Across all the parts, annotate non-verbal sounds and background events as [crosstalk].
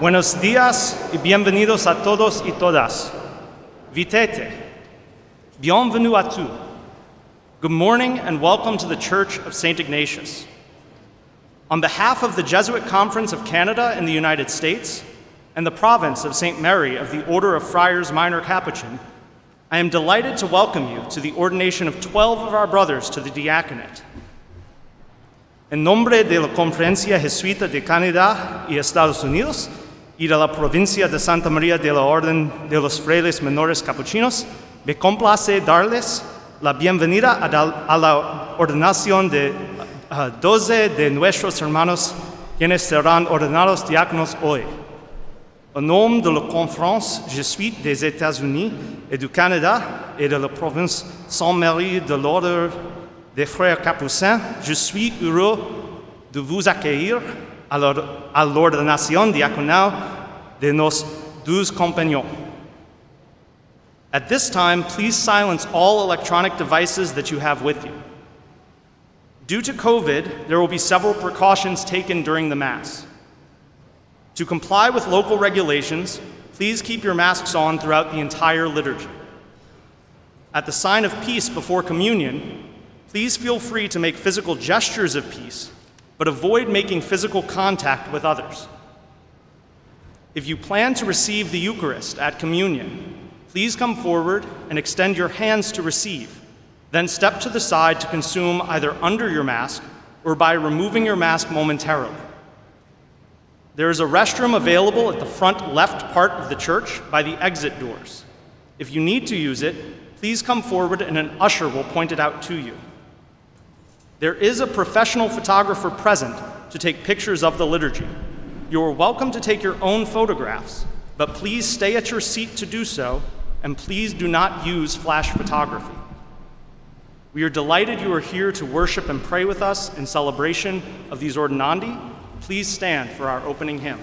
Buenos días y bienvenidos a todos y todas. Vitete. Bienvenue à tous. Good morning and welcome to the Church of St. Ignatius. On behalf of the Jesuit Conference of Canada and the United States, and the province of St. Mary of the Order of Friars Minor Capuchin, I am delighted to welcome you to the ordination of 12 of our brothers to the diaconate. En nombre de la Conferencia Jesuita de Canadá y Estados Unidos y de la provincia de Santa María de la Orden de los Frailes Menores Capuchinos, me complace darles la bienvenida a, la ordenación de 12 de nuestros hermanos quienes serán ordenados diáconos hoy. Au nom de la Conférence jésuite des États-Unis et du Canada de la province Saint-Marie de l'Ordre des Frères Capucins, je suis heureux de vous accueillir de nos. At this time, please silence all electronic devices that you have with you. Due to COVID, there will be several precautions taken during the Mass. To comply with local regulations, please keep your masks on throughout the entire liturgy. At the sign of peace before communion, please feel free to make physical gestures of peace, but avoid making physical contact with others. If you plan to receive the Eucharist at communion, please come forward and extend your hands to receive, then step to the side to consume either under your mask or by removing your mask momentarily. There is a restroom available at the front left part of the church by the exit doors. If you need to use it, please come forward and an usher will point it out to you. There is a professional photographer present to take pictures of the liturgy. You are welcome to take your own photographs, but please stay at your seat to do so, and please do not use flash photography. We are delighted you are here to worship and pray with us in celebration of these ordinandi. Please stand for our opening hymn.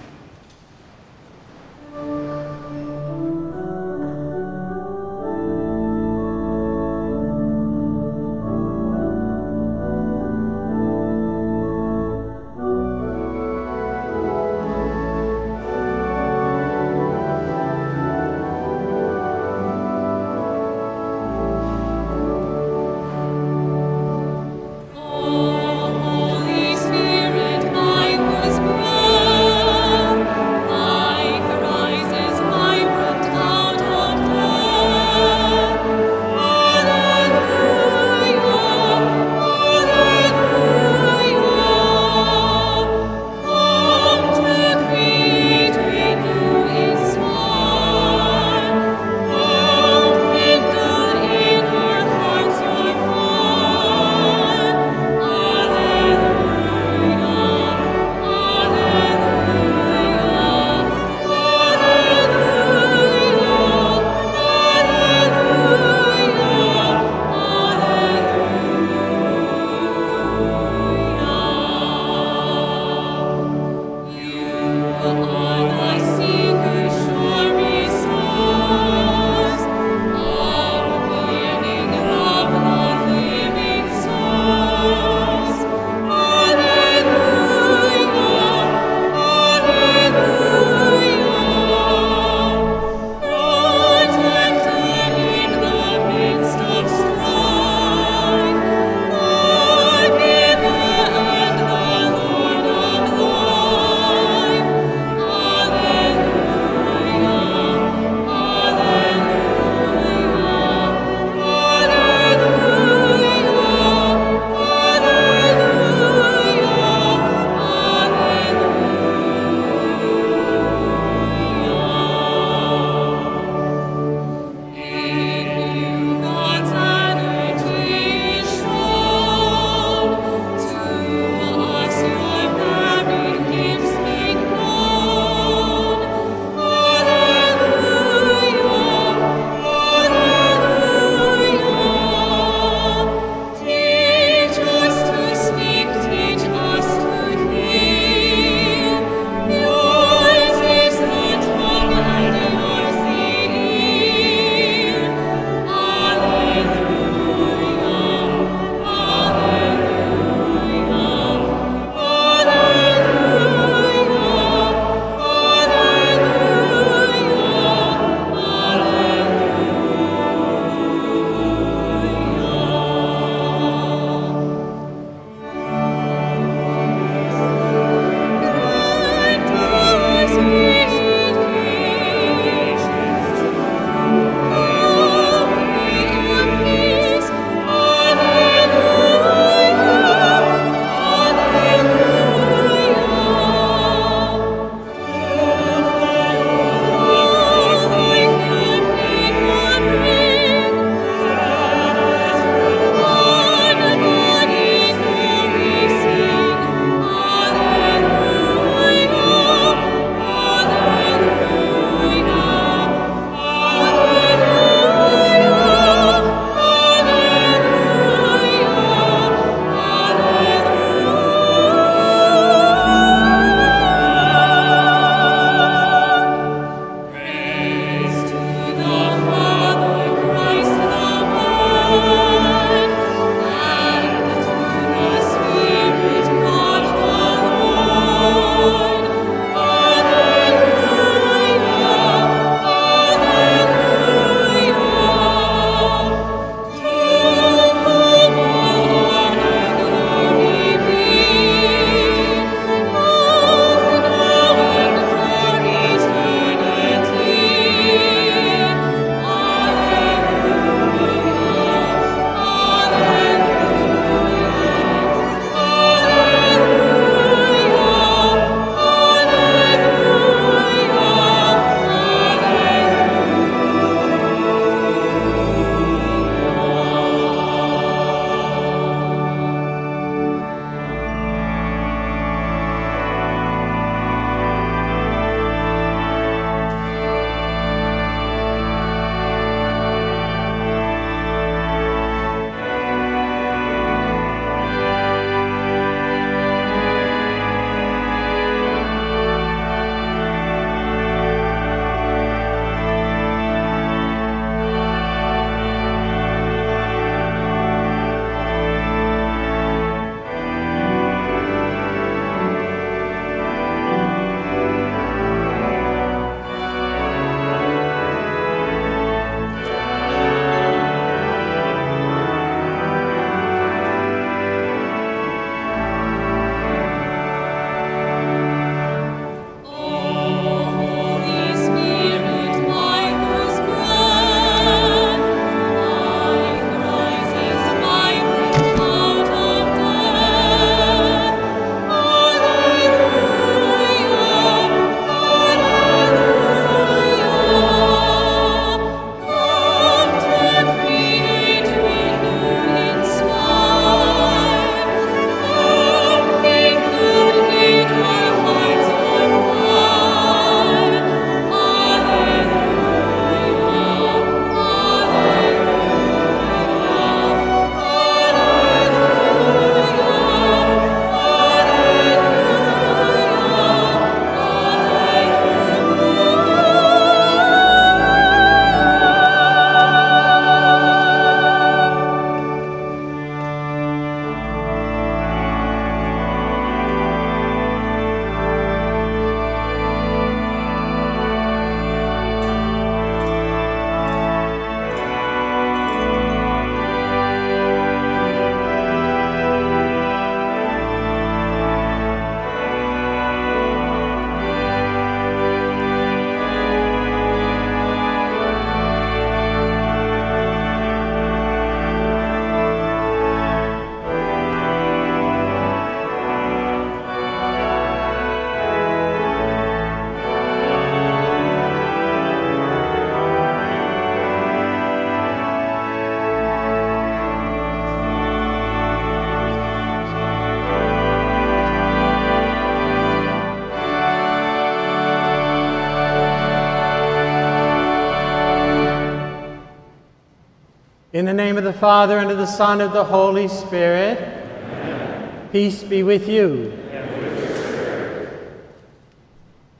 In the name of the Father, and of the Son, and of the Holy Spirit, Amen. peace be with you.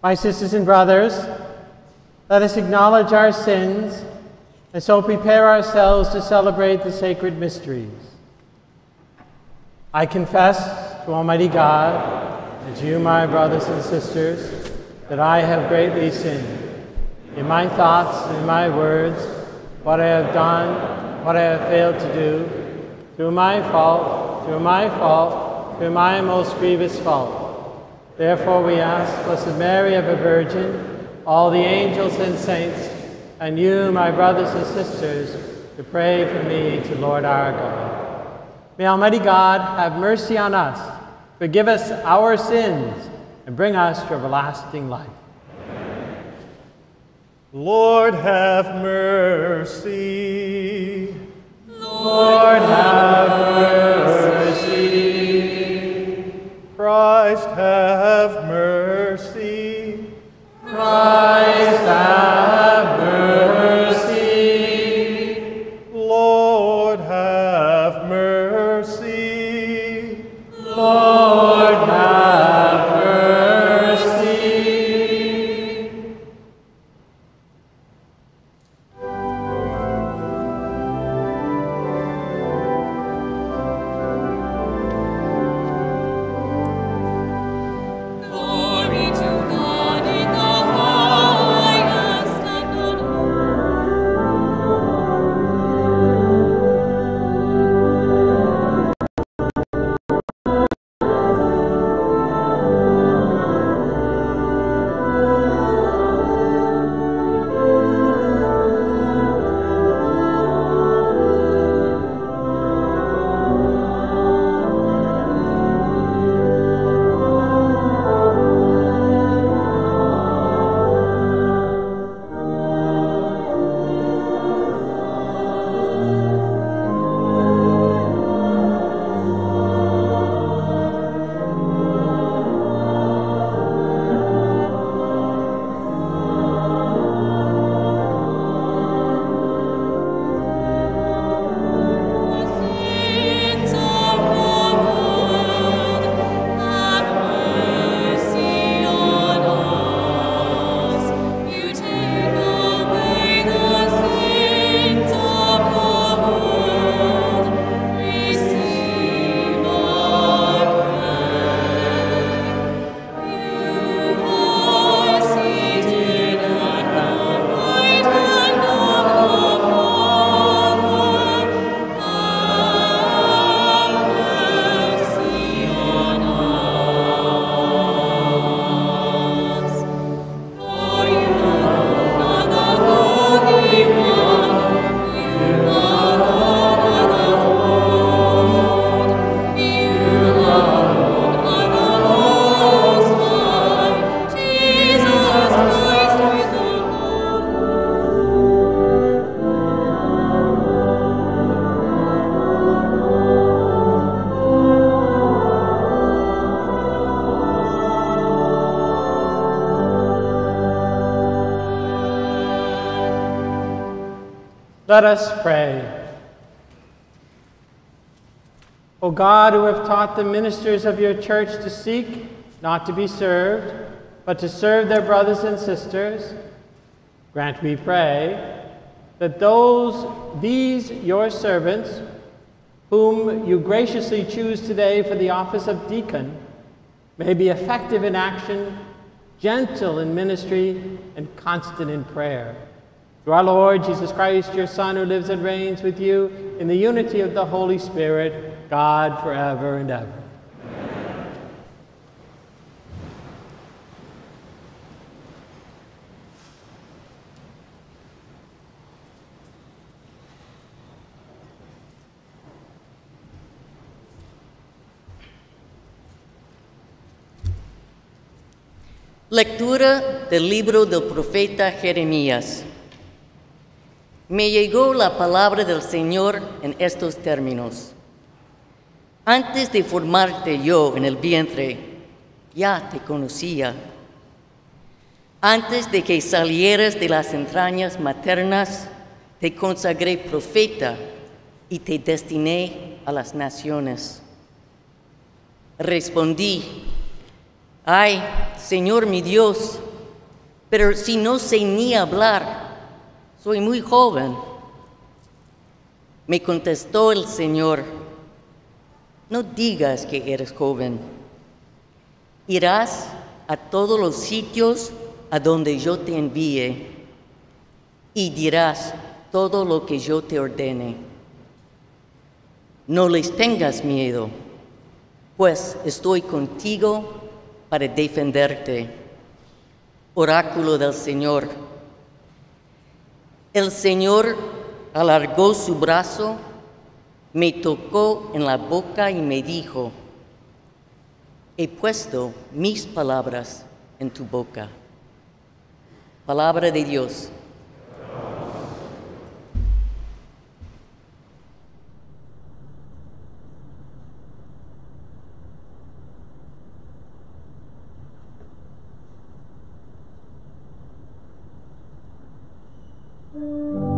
My sisters and brothers, let us acknowledge our sins and so prepare ourselves to celebrate the sacred mysteries. I confess to Almighty God and to you, my brothers and sisters, that I have greatly sinned in my thoughts in my words, what I have done, what I have failed to do, through my fault, through my fault, through my most grievous fault. Therefore we ask, Blessed Mary, ever Virgin, all the angels and saints, and you, my brothers and sisters, to pray for me to Lord our God. May Almighty God have mercy on us, forgive us our sins, and bring us to everlasting life. Lord, have mercy. Lord, have mercy. Christ, have mercy. Christ, have Let us pray. O God, who have taught the ministers of your church to seek, not to be served, but to serve their brothers and sisters, grant, we pray, that those, these your servants, whom you graciously choose today for the office of deacon, may be effective in action, gentle in ministry, and constant in prayer. Through our Lord Jesus Christ, your Son, who lives and reigns with you in the unity of the Holy Spirit, God forever and ever. Lectura del libro del profeta Jeremías. Me llegó la palabra del Señor en estos términos. Antes de formarte yo en el vientre, ya te conocía. Antes de que salieras de las entrañas maternas, te consagré profeta y te destiné a las naciones. Respondí, ay, Señor mi Dios, pero si no sé ni hablar, soy muy joven. Me contestó el Señor, no digas que eres joven. Irás a todos los sitios a donde yo te envíe y dirás todo lo que yo te ordene. No les tengas miedo, pues estoy contigo para defenderte. Oráculo del Señor. El Señor alargó su brazo, me tocó en la boca y me dijo, he puesto mis palabras en tu boca. Palabra de Dios. Go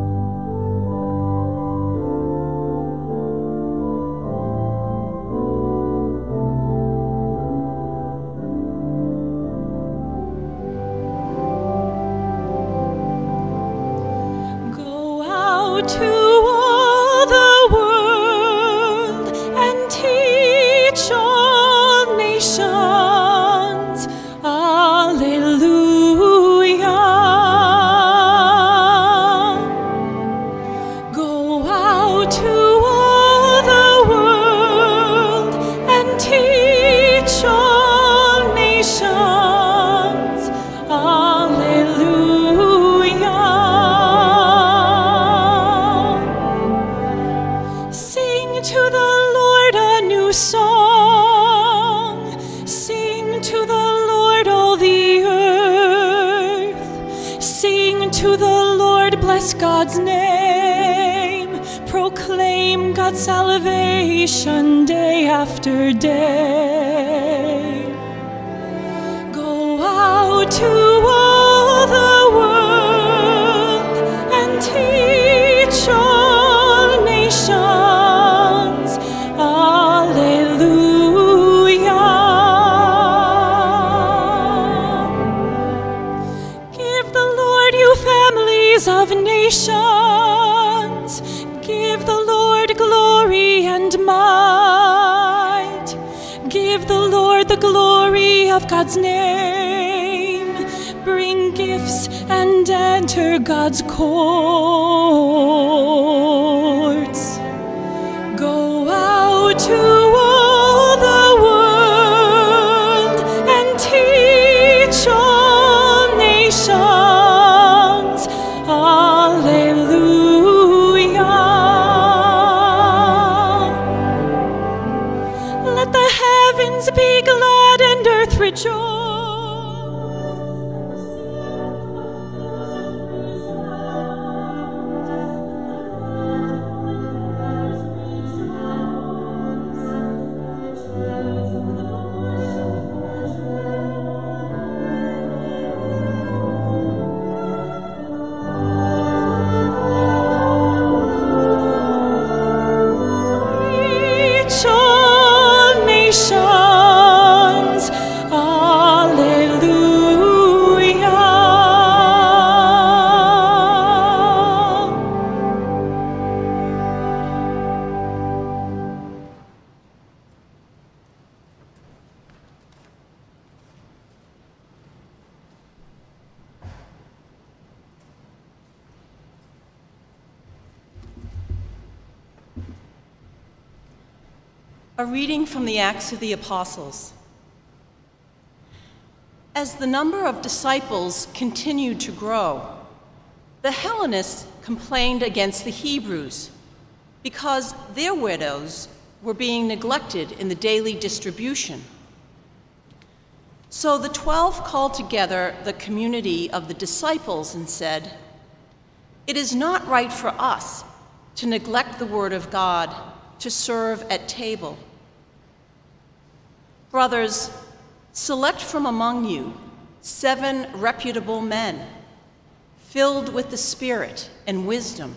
salvation day after day. God's name. Bring gifts and enter God's courts. Acts of the Apostles. As the number of disciples continued to grow, the Hellenists complained against the Hebrews because their widows were being neglected in the daily distribution. So the twelve called together the community of the disciples and said, It is not right for us to neglect the word of God to serve at table. Brothers, select from among you seven reputable men, filled with the Spirit and wisdom,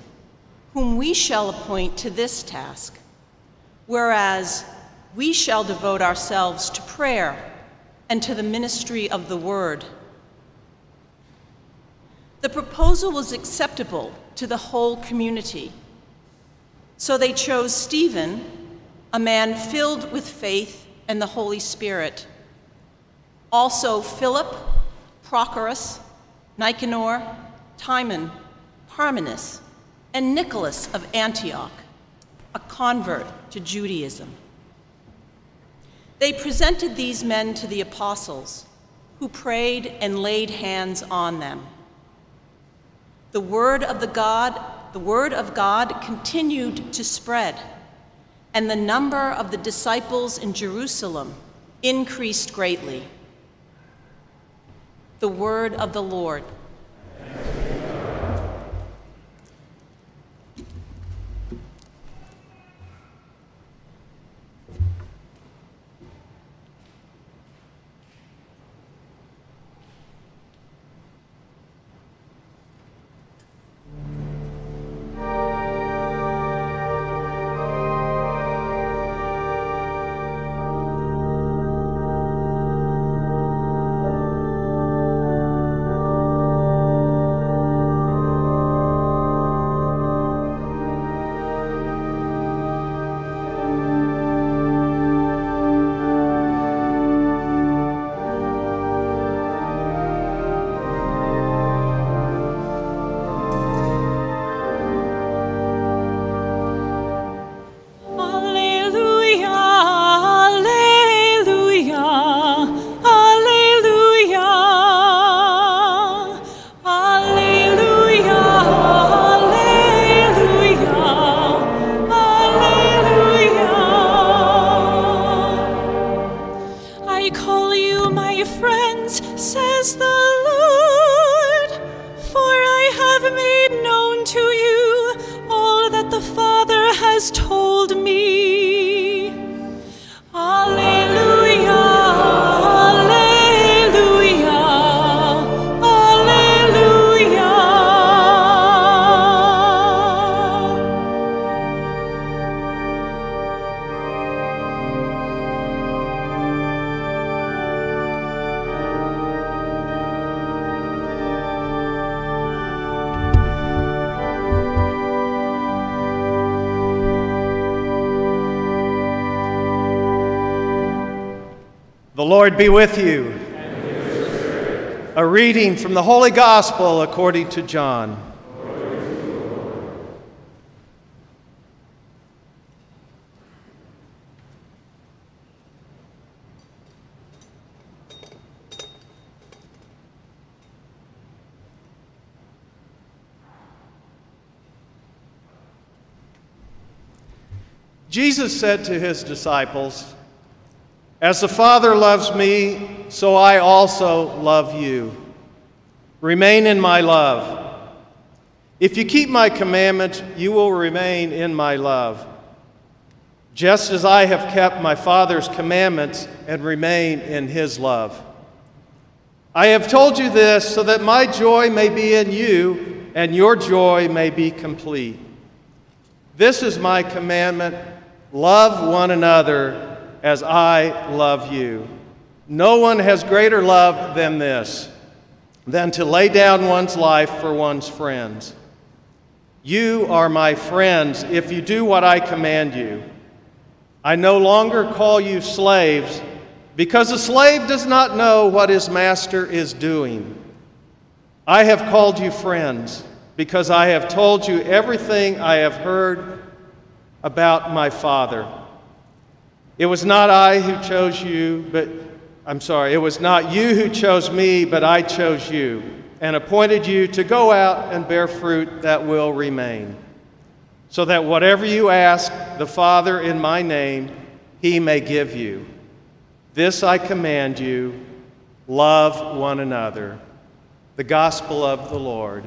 whom we shall appoint to this task, whereas we shall devote ourselves to prayer and to the ministry of the word. The proposal was acceptable to the whole community. So they chose Stephen, a man filled with faith and the Holy Spirit. Also Philip, Prochorus, Nicanor, Timon, Parmenas, and Nicholas of Antioch, a convert to Judaism. They presented these men to the apostles, who prayed and laid hands on them. The word of the God, the word of God continued to spread, and the number of the disciples in Jerusalem increased greatly. The word of the Lord. Lord be with you. A reading from the Holy Gospel according to John. Jesus said to his disciples, as the Father loves me, so I also love you. Remain in my love. If you keep my commandments, you will remain in my love, just as I have kept my Father's commandments and remain in his love. I have told you this so that my joy may be in you and your joy may be complete. This is my commandment love one another as I love you. No one has greater love than this, than to lay down one's life for one's friends. You are my friends if you do what I command you. I no longer call you slaves, because a slave does not know what his master is doing. I have called you friends, because I have told you everything I have heard about my Father. It was not I who chose you, but I'm sorry, it was not you who chose me, but I chose you and appointed you to go out and bear fruit that will remain, so that whatever you ask the Father in my name, he may give you. This I command you love one another. The gospel of the Lord.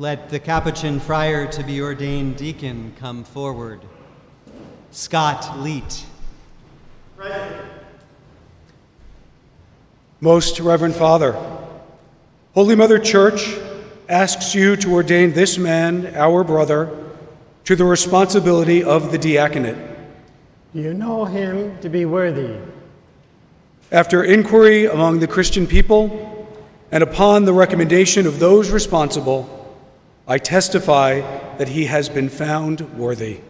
Let the Capuchin friar to be ordained deacon come forward. Scott Leet. Most Reverend Father, Holy Mother Church asks you to ordain this man, our brother, to the responsibility of the diaconate. Do you know him to be worthy? After inquiry among the Christian people and upon the recommendation of those responsible, I testify that he has been found worthy.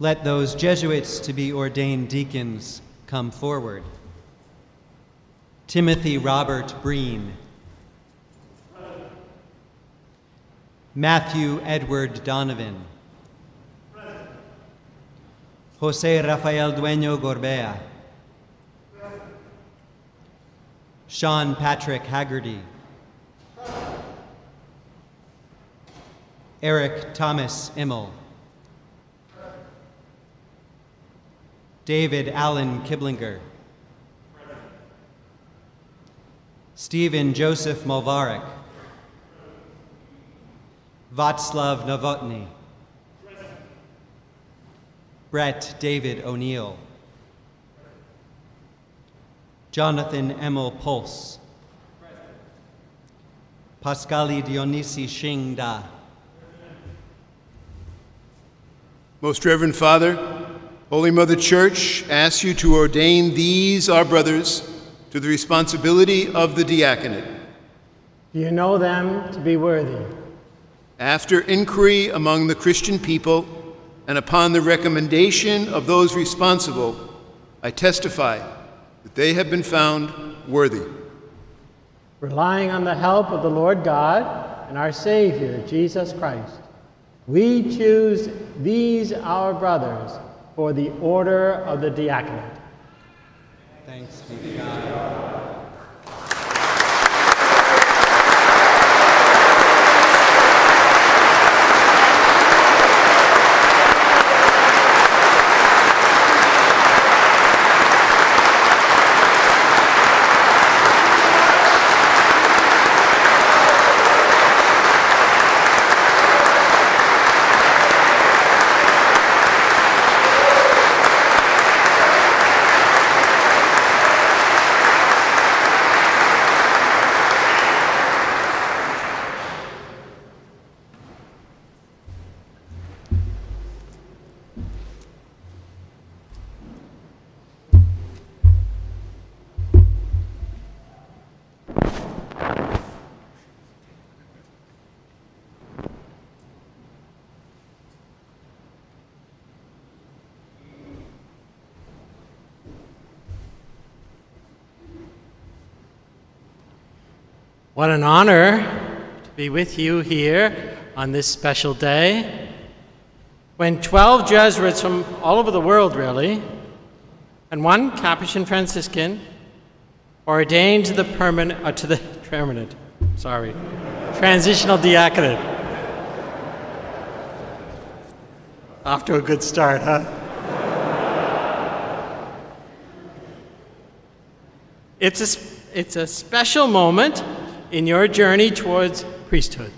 Let those Jesuits to be ordained deacons come forward. Timothy Robert Breen. Matthew Edward Donovan. Jose Rafael Dueño Gorbea. Sean Patrick Haggerty. Eric Thomas Immel. David Allen Kiblinger. Stephen Joseph Molvarek. Václav Novotny. Brett David O'Neill. Jonathan Emil Polce. Pascali Dionisi Shing Da. Most Reverend Father, Holy Mother Church asks you to ordain these, our brothers, to the responsibility of the diaconate. Do you know them to be worthy? After inquiry among the Christian people and upon the recommendation of those responsible, I testify that they have been found worthy. Relying on the help of the Lord God and our Savior, Jesus Christ, we choose these our brothers for the order of the diaconate. Thanks be to God. What an honor to be with you here on this special day when 12 Jesuits from all over the world, really, and one Capuchin Franciscan ordained to the permanent, uh, to the [laughs] permanent, sorry, transitional diaconate. Off to a good start, huh? It's a, it's a special moment in your journey towards priesthood.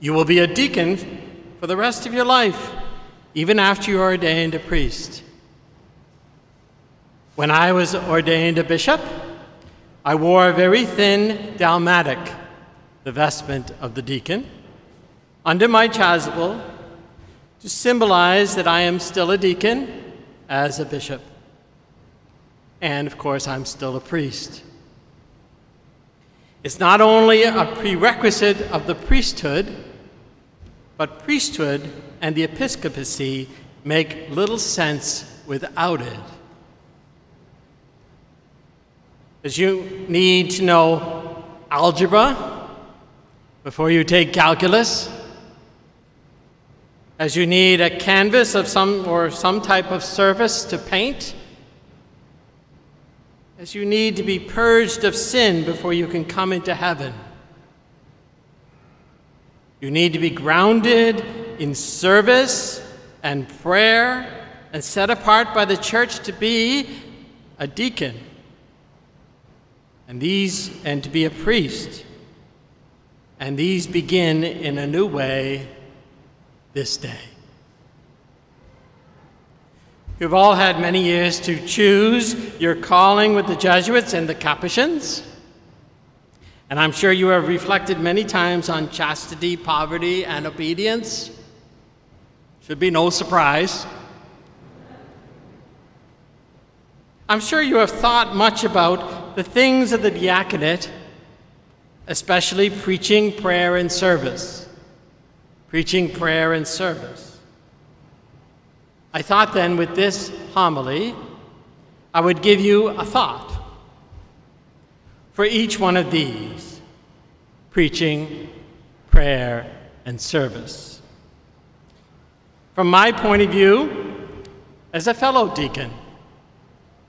You will be a deacon for the rest of your life, even after you are ordained a priest. When I was ordained a bishop, I wore a very thin dalmatic, the vestment of the deacon, under my chasuble to symbolize that I am still a deacon as a bishop. And of course, I'm still a priest. It's not only a prerequisite of the priesthood, but priesthood and the episcopacy make little sense without it. As you need to know algebra before you take calculus, as you need a canvas of some or some type of surface to paint, as you need to be purged of sin before you can come into heaven. You need to be grounded in service and prayer and set apart by the church to be a deacon and these and to be a priest. And these begin in a new way this day. You've all had many years to choose your calling with the Jesuits and the Capuchins. And I'm sure you have reflected many times on chastity, poverty, and obedience. Should be no surprise. I'm sure you have thought much about the things of the diaconate, especially preaching, prayer, and service. Preaching, prayer, and service. I thought then with this homily, I would give you a thought for each one of these preaching, prayer, and service. From my point of view, as a fellow deacon,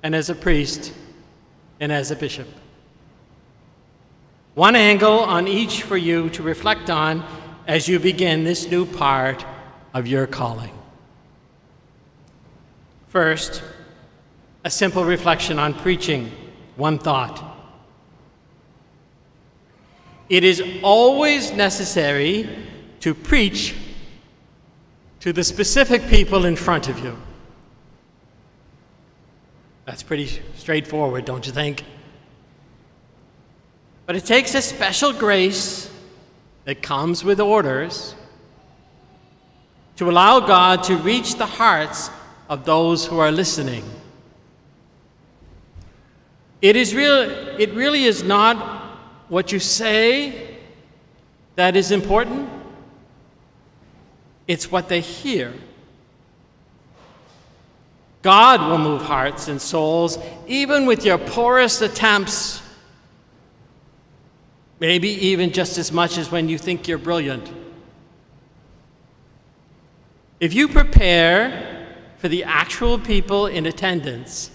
and as a priest, and as a bishop. One angle on each for you to reflect on as you begin this new part of your calling. First, a simple reflection on preaching, one thought. It is always necessary to preach to the specific people in front of you. That's pretty straightforward, don't you think? But it takes a special grace that comes with orders to allow God to reach the hearts of those who are listening. It, is real, it really is not what you say that is important, it's what they hear. God will move hearts and souls, even with your poorest attempts, maybe even just as much as when you think you're brilliant. If you prepare for the actual people in attendance,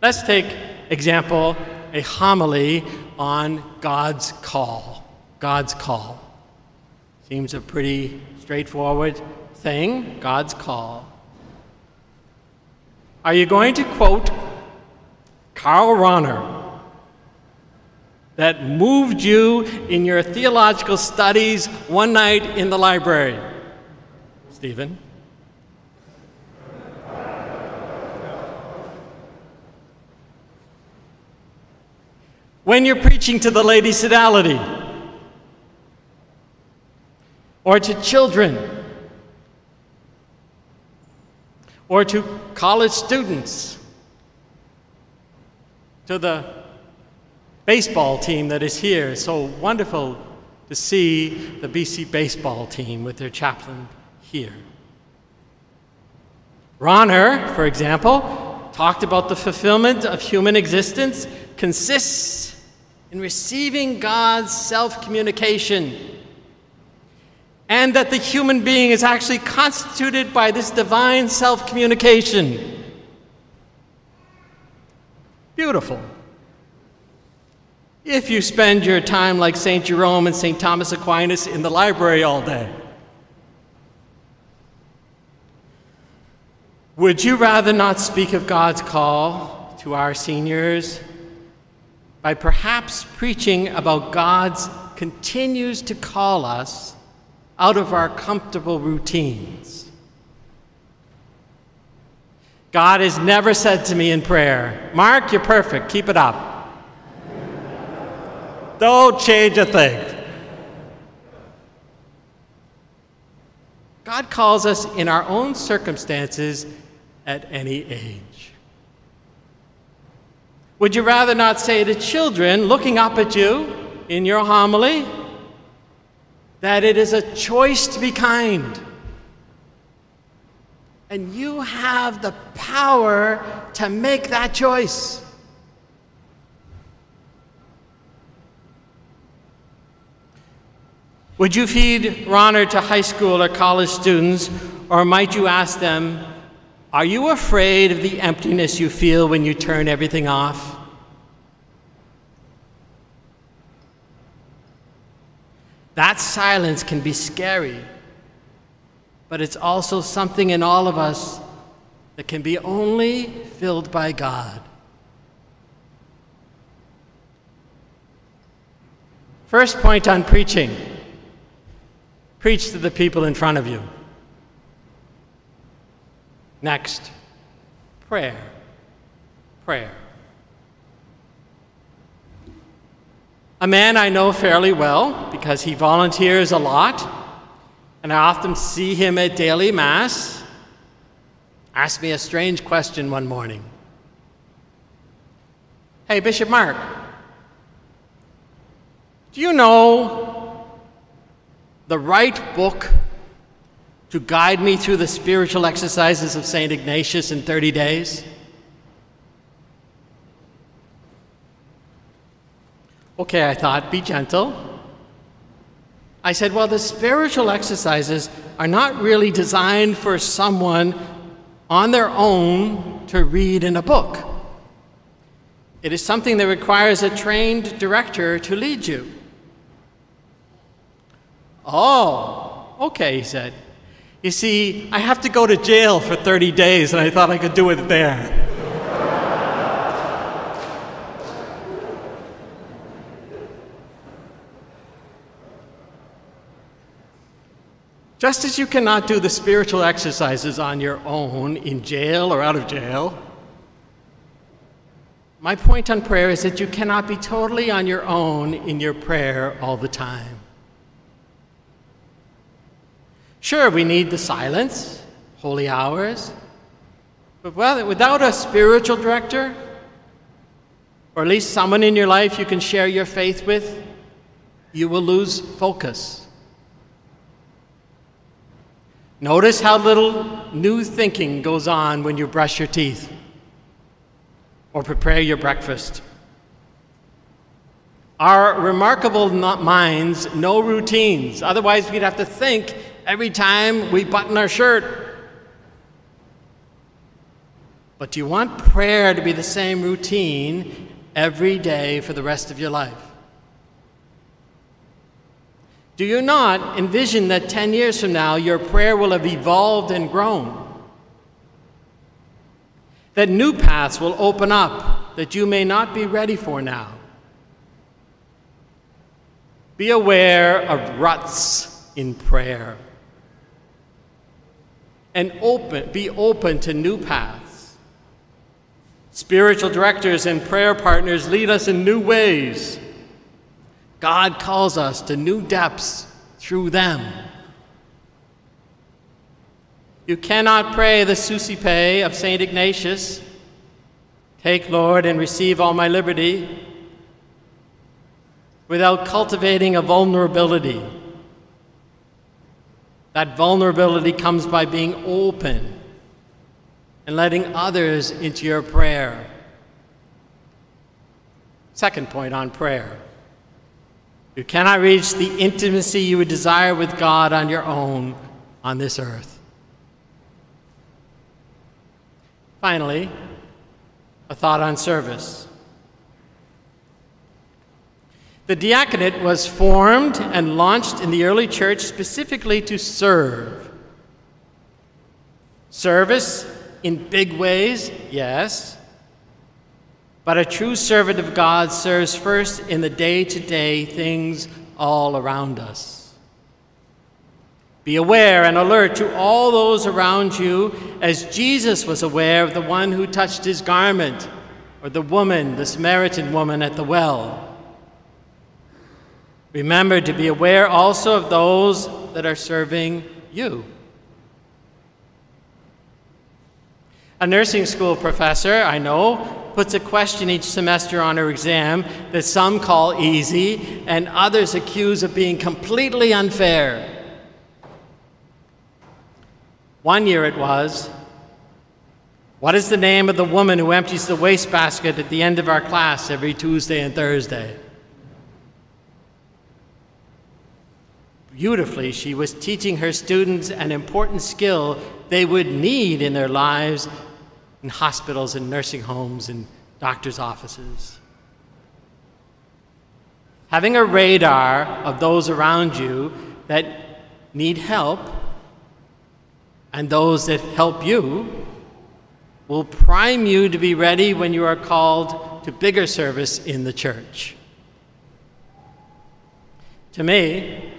let's take example, a homily on God's call. God's call. Seems a pretty straightforward thing, God's call. Are you going to quote Karl Rahner that moved you in your theological studies one night in the library? Stephen? when you're preaching to the Lady Sodality or to children or to college students, to the baseball team that is here. So wonderful to see the BC baseball team with their chaplain here. Rahner, for example, talked about the fulfillment of human existence consists in receiving God's self communication, and that the human being is actually constituted by this divine self communication. Beautiful. If you spend your time like St. Jerome and St. Thomas Aquinas in the library all day. Would you rather not speak of God's call to our seniors by perhaps preaching about God's continues to call us out of our comfortable routines. God has never said to me in prayer, Mark, you're perfect, keep it up. Don't change a thing. God calls us in our own circumstances at any age. Would you rather not say to children looking up at you in your homily that it is a choice to be kind? And you have the power to make that choice. Would you feed Rahner to high school or college students, or might you ask them, are you afraid of the emptiness you feel when you turn everything off? That silence can be scary, but it's also something in all of us that can be only filled by God. First point on preaching preach to the people in front of you. Next, prayer. Prayer. A man I know fairly well because he volunteers a lot, and I often see him at daily Mass, asked me a strange question one morning. Hey, Bishop Mark, do you know the right book to guide me through the spiritual exercises of St. Ignatius in 30 days? Okay, I thought, be gentle. I said, well, the spiritual exercises are not really designed for someone on their own to read in a book. It is something that requires a trained director to lead you. Oh, okay, he said. You see, I have to go to jail for 30 days, and I thought I could do it there. Just as you cannot do the spiritual exercises on your own in jail or out of jail, my point on prayer is that you cannot be totally on your own in your prayer all the time. Sure, we need the silence, holy hours, but without a spiritual director, or at least someone in your life you can share your faith with, you will lose focus. Notice how little new thinking goes on when you brush your teeth or prepare your breakfast. Our remarkable minds know routines, otherwise, we'd have to think every time we button our shirt. But do you want prayer to be the same routine every day for the rest of your life? Do you not envision that 10 years from now your prayer will have evolved and grown? That new paths will open up that you may not be ready for now? Be aware of ruts in prayer and open, be open to new paths. Spiritual directors and prayer partners lead us in new ways God calls us to new depths through them. You cannot pray the Suscipe of St. Ignatius Take, Lord, and receive all my liberty without cultivating a vulnerability. That vulnerability comes by being open and letting others into your prayer. Second point on prayer. You cannot reach the intimacy you would desire with God on your own on this earth. Finally, a thought on service. The diaconate was formed and launched in the early church specifically to serve. Service in big ways, yes. But a true servant of God serves first in the day to day things all around us. Be aware and alert to all those around you as Jesus was aware of the one who touched his garment, or the woman, the Samaritan woman at the well. Remember to be aware also of those that are serving you. A nursing school professor, I know, puts a question each semester on her exam that some call easy and others accuse of being completely unfair. One year it was, What is the name of the woman who empties the wastebasket at the end of our class every Tuesday and Thursday? Beautifully, she was teaching her students an important skill they would need in their lives in hospitals and nursing homes and doctors' offices. Having a radar of those around you that need help and those that help you will prime you to be ready when you are called to bigger service in the church. To me,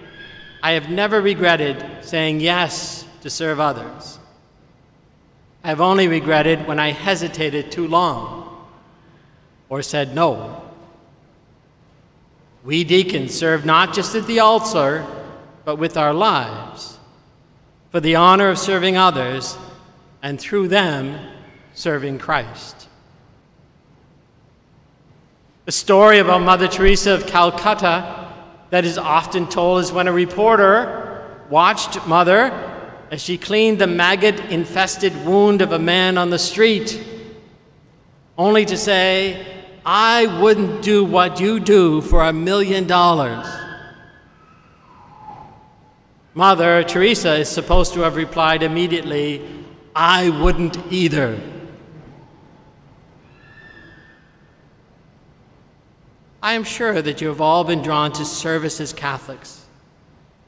I have never regretted saying yes to serve others. I have only regretted when I hesitated too long or said no. We deacons serve not just at the altar, but with our lives, for the honor of serving others, and through them, serving Christ. The story about Mother Teresa of Calcutta that is often told is when a reporter watched Mother as she cleaned the maggot infested wound of a man on the street, only to say, I wouldn't do what you do for a million dollars. Mother Teresa is supposed to have replied immediately, I wouldn't either. I am sure that you have all been drawn to service as Catholics.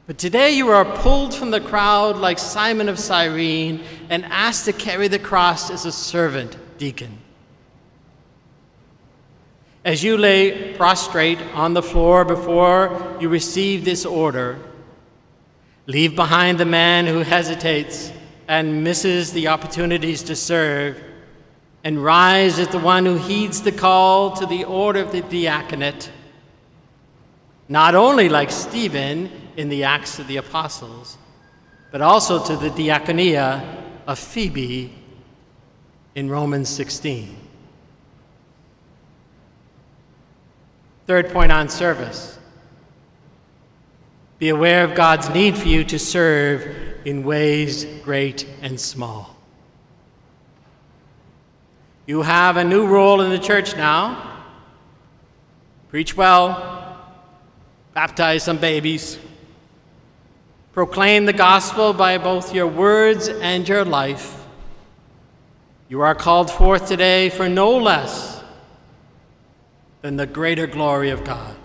But today you are pulled from the crowd like Simon of Cyrene and asked to carry the cross as a servant deacon. As you lay prostrate on the floor before you receive this order, leave behind the man who hesitates and misses the opportunities to serve and rise as the one who heeds the call to the order of the diaconate, not only like Stephen in the Acts of the Apostles, but also to the diaconia of Phoebe in Romans 16. Third point on service be aware of God's need for you to serve in ways great and small. You have a new role in the church now. Preach well, baptize some babies, proclaim the gospel by both your words and your life. You are called forth today for no less than the greater glory of God.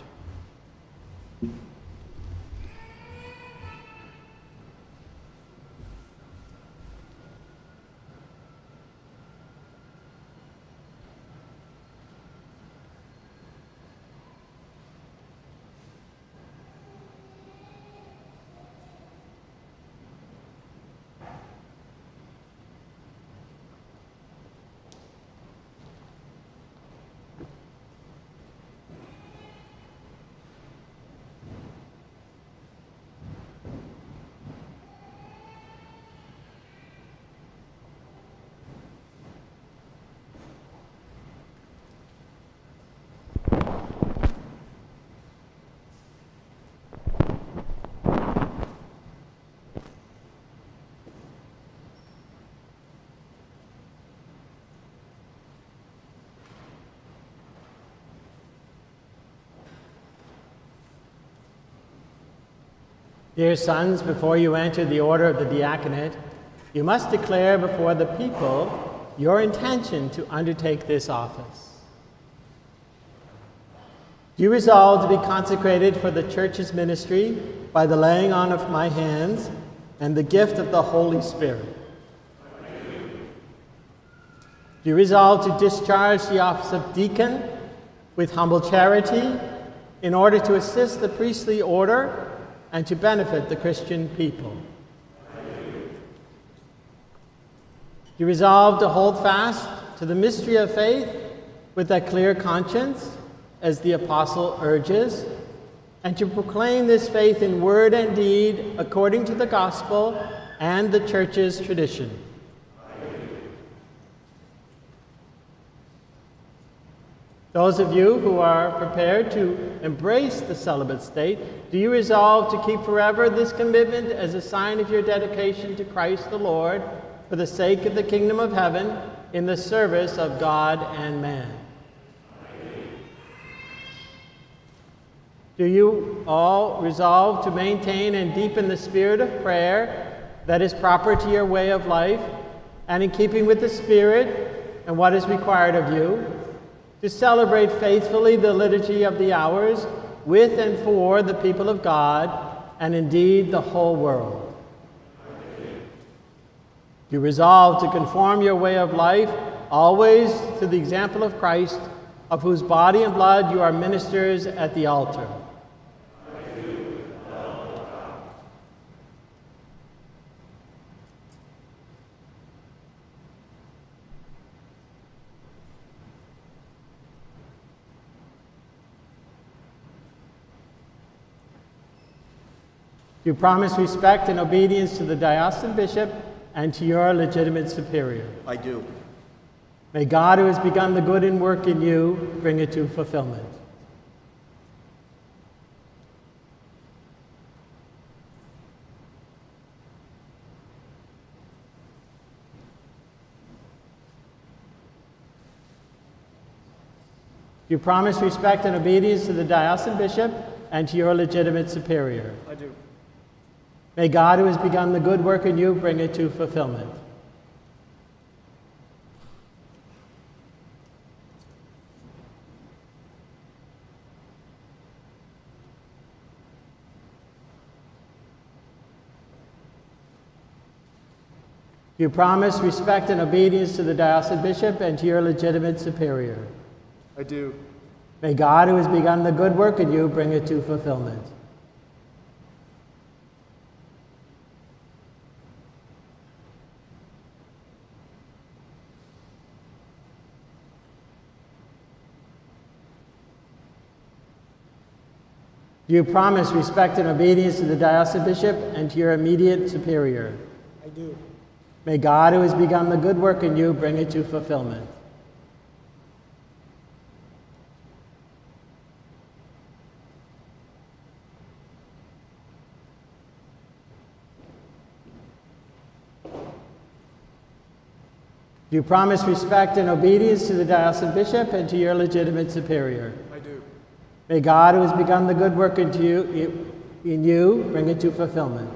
Dear sons, before you enter the order of the diaconate, you must declare before the people your intention to undertake this office. You resolve to be consecrated for the church's ministry by the laying on of my hands and the gift of the Holy Spirit? You resolve to discharge the office of deacon with humble charity in order to assist the priestly order and to benefit the Christian people. You resolve to hold fast to the mystery of faith with a clear conscience, as the apostle urges, and to proclaim this faith in word and deed according to the gospel and the church's tradition. Those of you who are prepared to embrace the celibate state, do you resolve to keep forever this commitment as a sign of your dedication to Christ the Lord for the sake of the kingdom of heaven in the service of God and man? Do you all resolve to maintain and deepen the spirit of prayer that is proper to your way of life and in keeping with the Spirit and what is required of you? To celebrate faithfully the liturgy of the hours with and for the people of God and indeed the whole world. You resolve to conform your way of life always to the example of Christ, of whose body and blood you are ministers at the altar. You promise respect and obedience to the diocesan bishop and to your legitimate superior? I do. May God, who has begun the good in work in you, bring it to fulfillment. You promise respect and obedience to the diocesan bishop and to your legitimate superior? I do. May God, who has begun the good work in you, bring it to fulfillment. Do you promise respect and obedience to the diocesan bishop and to your legitimate superior? I do. May God, who has begun the good work in you, bring it to fulfillment. Do you promise respect and obedience to the diocesan bishop and to your immediate superior? I do. May God, who has begun the good work in you, bring it to fulfillment. Do you promise respect and obedience to the diocesan bishop and to your legitimate superior? May God, who has begun the good work into you, in you, bring it to fulfillment.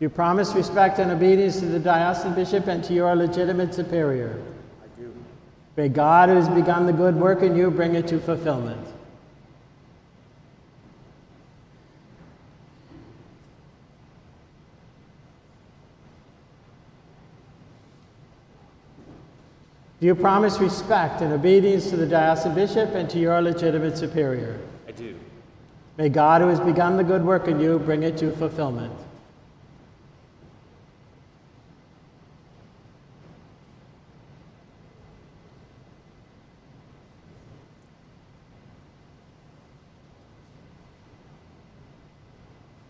You promise respect and obedience to the diocesan bishop and to your legitimate superior? I do. May God, who has begun the good work in you, bring it to fulfillment. Do you promise respect and obedience to the diocesan bishop and to your legitimate superior? I do. May God, who has begun the good work in you, bring it to fulfillment.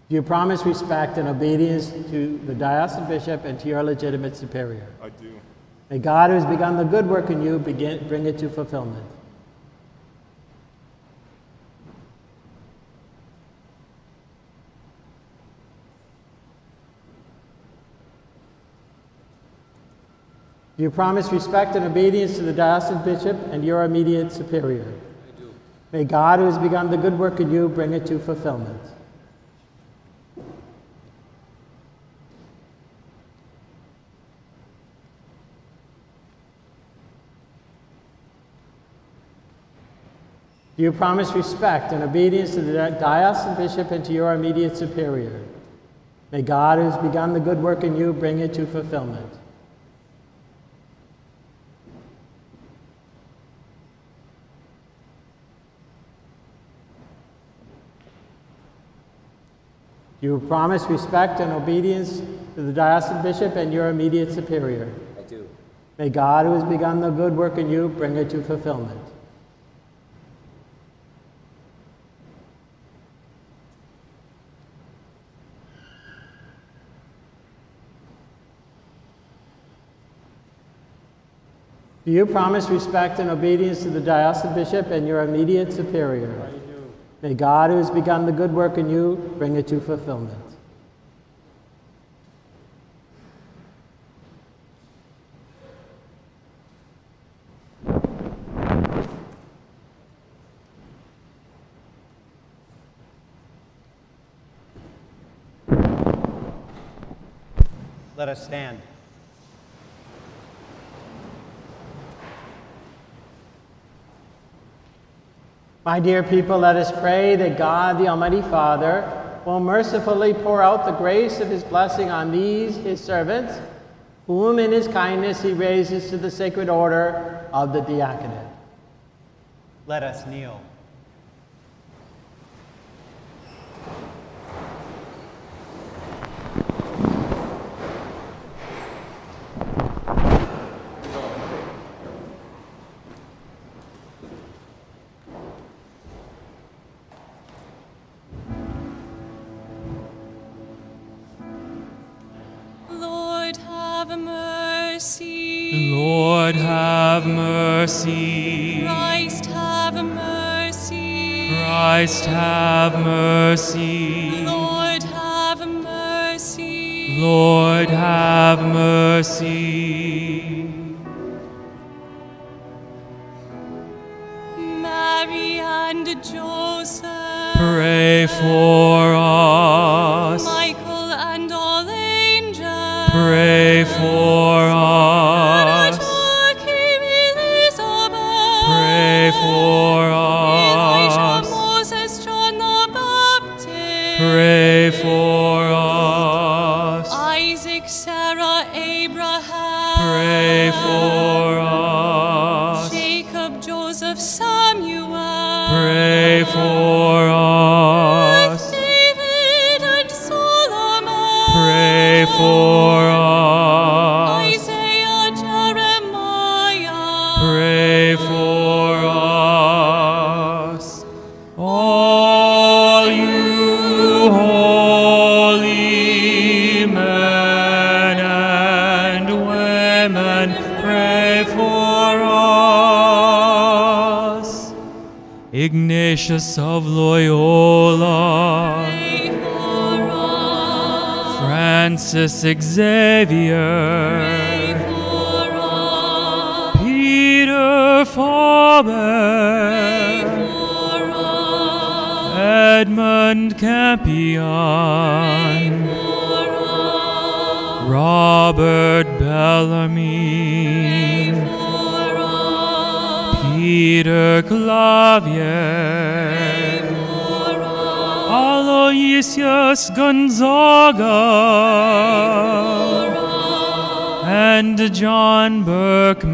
Do you promise respect and obedience to the diocesan bishop and to your legitimate superior? I do. May God, who has begun the good work in you, begin, bring it to fulfillment. You promise respect and obedience to the diocesan bishop and your immediate superior? I do. May God, who has begun the good work in you, bring it to fulfillment. Do you promise respect and obedience to the diocesan bishop and to your immediate superior? May God, who has begun the good work in you, bring it to fulfillment. You promise respect and obedience to the diocesan bishop and your immediate superior? I do. May God, who has begun the good work in you, bring it to fulfillment. Do you promise respect and obedience to the diocesan bishop and your immediate superior? I do. May God, who has begun the good work in you, bring it to fulfillment. Let us stand. My dear people, let us pray that God, the Almighty Father, will mercifully pour out the grace of his blessing on these, his servants, whom in his kindness he raises to the sacred order of the diaconate. Let us kneel. Lord, have mercy. Mary and Joseph. Pray for us. Michael and all angels. Pray for us. Ignatius of Loyola. Francis Xavier. Peter Faber. Edmund Campion. Robert Bellarmine. Peter Claver. Aloysius Gonzaga. And John Berchmans.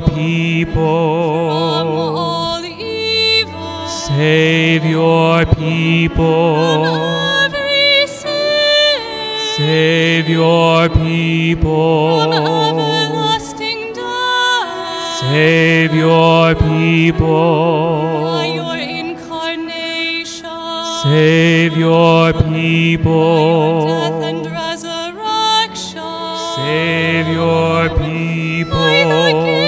Your people. Save your people. Save your people. Everlasting death. Save your people. By your incarnation. Save your Death people. and resurrection. Save your By people.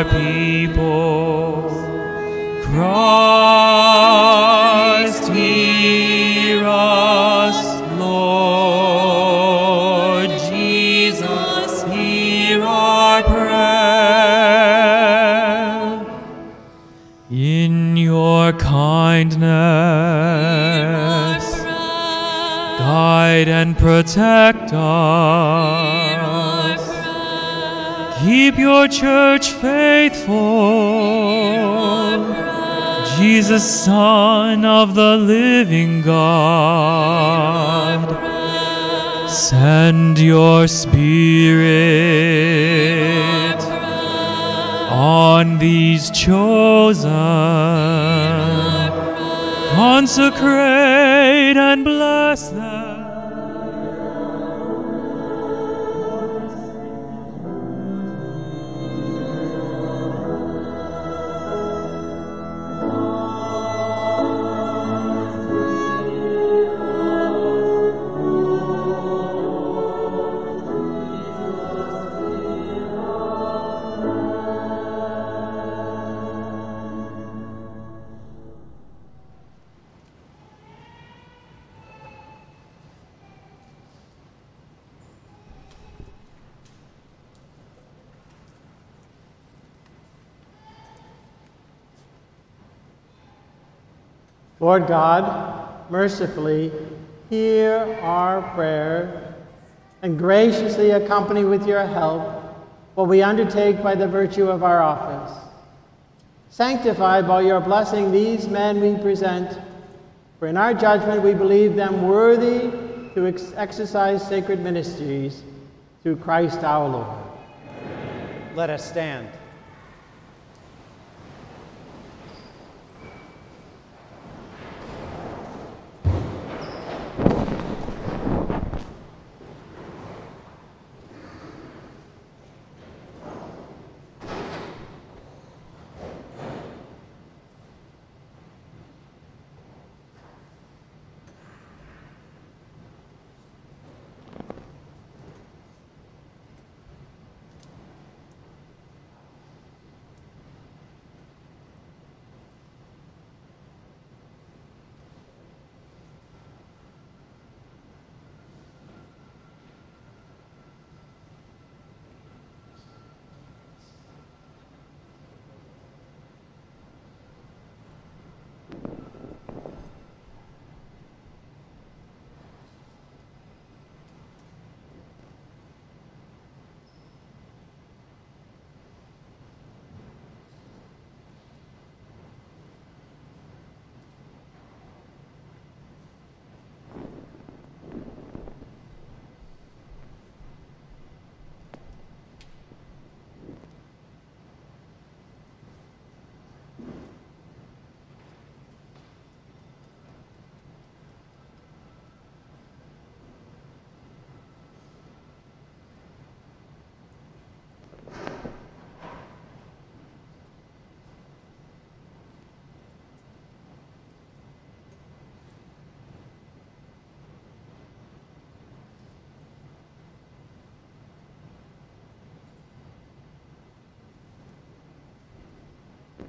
Your people. Christ, hear us, Lord Jesus, hear our prayer. In your kindness, guide and protect us. Keep your church faithful. Jesus, Son of the living God, send your Spirit on these chosen. Consecrate and bless Lord God, mercifully hear our prayer and graciously accompany with your help what we undertake by the virtue of our office. Sanctify by your blessing these men we present, for in our judgment we believe them worthy to ex- exercise sacred ministries. through Christ our Lord. Let us stand.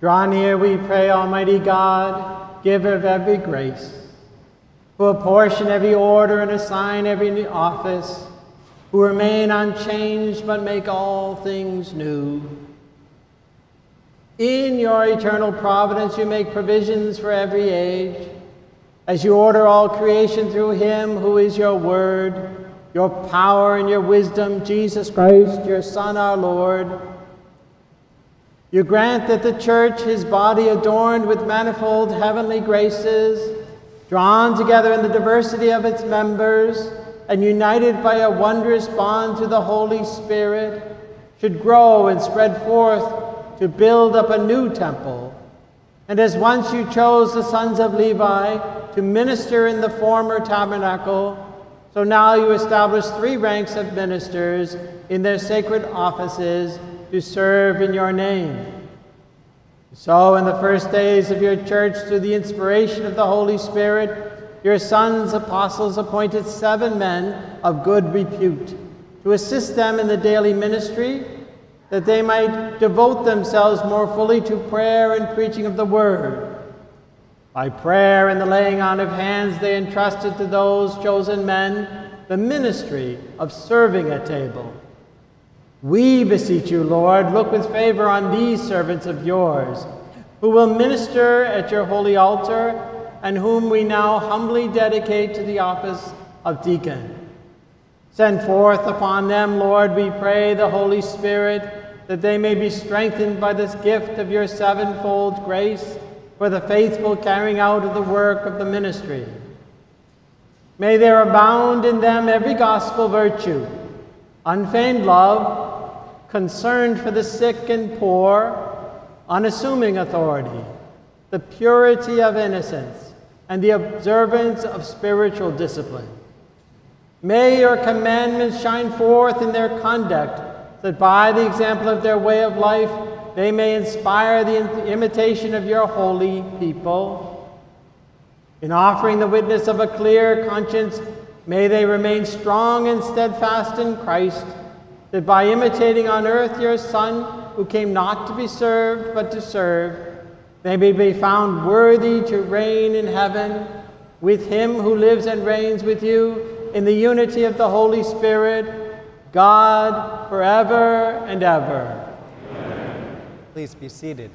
Draw near, we pray, Almighty God, giver of every grace, who apportion every order and assign every new office, who remain unchanged but make all things new. In your eternal providence, you make provisions for every age, as you order all creation through him who is your word, your power and your wisdom, Jesus Christ, your Son, our Lord. You grant that the church, his body adorned with manifold heavenly graces, drawn together in the diversity of its members, and united by a wondrous bond to the Holy Spirit, should grow and spread forth to build up a new temple. And as once you chose the sons of Levi to minister in the former tabernacle, so now you establish three ranks of ministers in their sacred offices to serve in your name. So, in the first days of your church, through the inspiration of the Holy Spirit, your sons, apostles, appointed seven men of good repute to assist them in the daily ministry, that they might devote themselves more fully to prayer and preaching of the word. By prayer and the laying on of hands, they entrusted to those chosen men the ministry of serving at table. We beseech you, Lord, look with favor on these servants of yours, who will minister at your holy altar, and whom we now humbly dedicate to the office of deacon. Send forth upon them, Lord, we pray, the Holy Spirit, that they may be strengthened by this gift of your sevenfold grace for the faithful carrying out of the work of the ministry. May there abound in them every gospel virtue, unfeigned love, concern for the sick and poor, unassuming authority, the purity of innocence, and the observance of spiritual discipline. May your commandments shine forth in their conduct, that by the example of their way of life they may inspire the imitation of your holy people. In offering the witness of a clear conscience, may they remain strong and steadfast in Christ, that by imitating on earth your Son, who came not to be served, but to serve, may be found worthy to reign in heaven with him who lives and reigns with you in the unity of the Holy Spirit, God, forever and ever. Please be seated.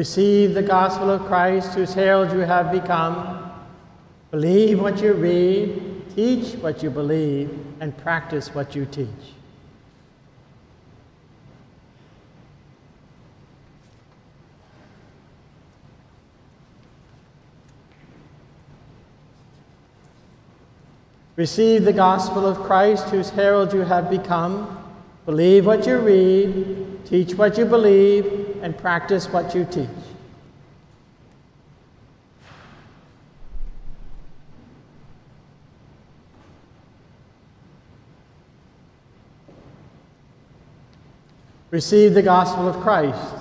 Receive the gospel of Christ, whose herald you have become. Believe what you read, teach what you believe, and practice what you teach. Receive the gospel of Christ, whose herald you have become. Believe what you read, teach what you believe, and practice what you teach. Receive the gospel of Christ,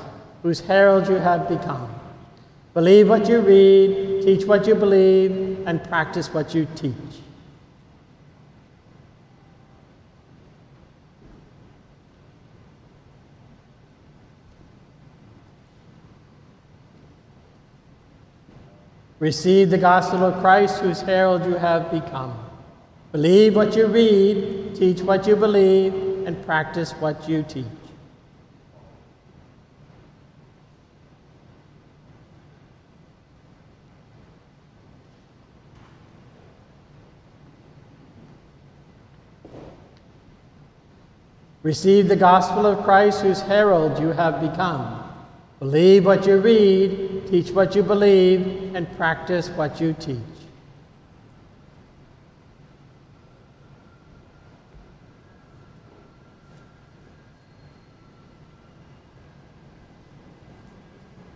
whose herald you have become. Believe what you read, teach what you believe, and practice what you teach. Receive the gospel of Christ, whose herald you have become. Believe what you read, teach what you believe, and practice what you teach. Receive the gospel of Christ, whose herald you have become. Believe what you read, teach what you believe, and practice what you teach.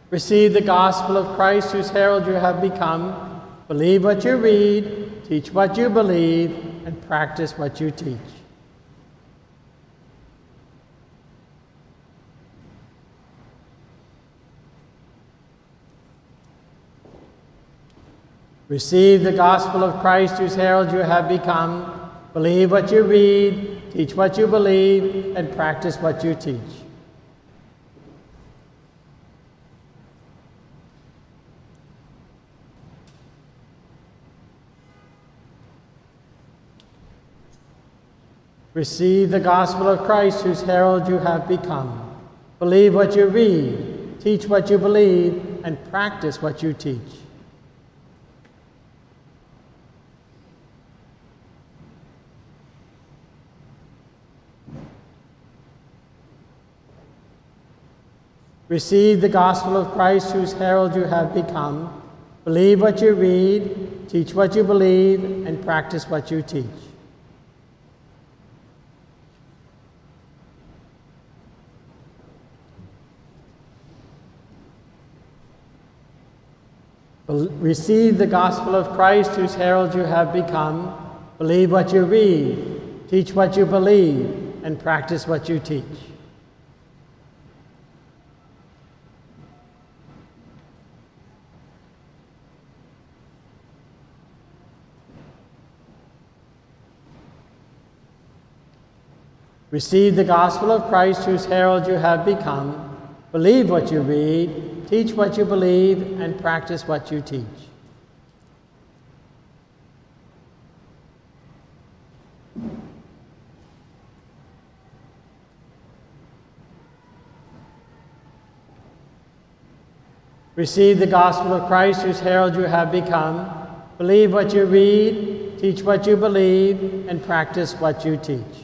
Receive the gospel of Christ, whose herald you have become. Believe what you read, teach what you believe, and practice what you teach. Receive the gospel of Christ, whose herald you have become. Believe what you read, teach what you believe, and practice what you teach. Receive the gospel of Christ, whose herald you have become. Believe what you read, teach what you believe, and practice what you teach. Receive the gospel of Christ, whose herald you have become. Believe what you read, teach what you believe, and practice what you teach. Receive the gospel of Christ, whose herald you have become. Believe what you read, teach what you believe, and practice what you teach. Receive the gospel of Christ, whose herald you have become. Believe what you read, teach what you believe, and practice what you teach. Receive the gospel of Christ, whose herald you have become. Believe what you read, teach what you believe, and practice what you teach.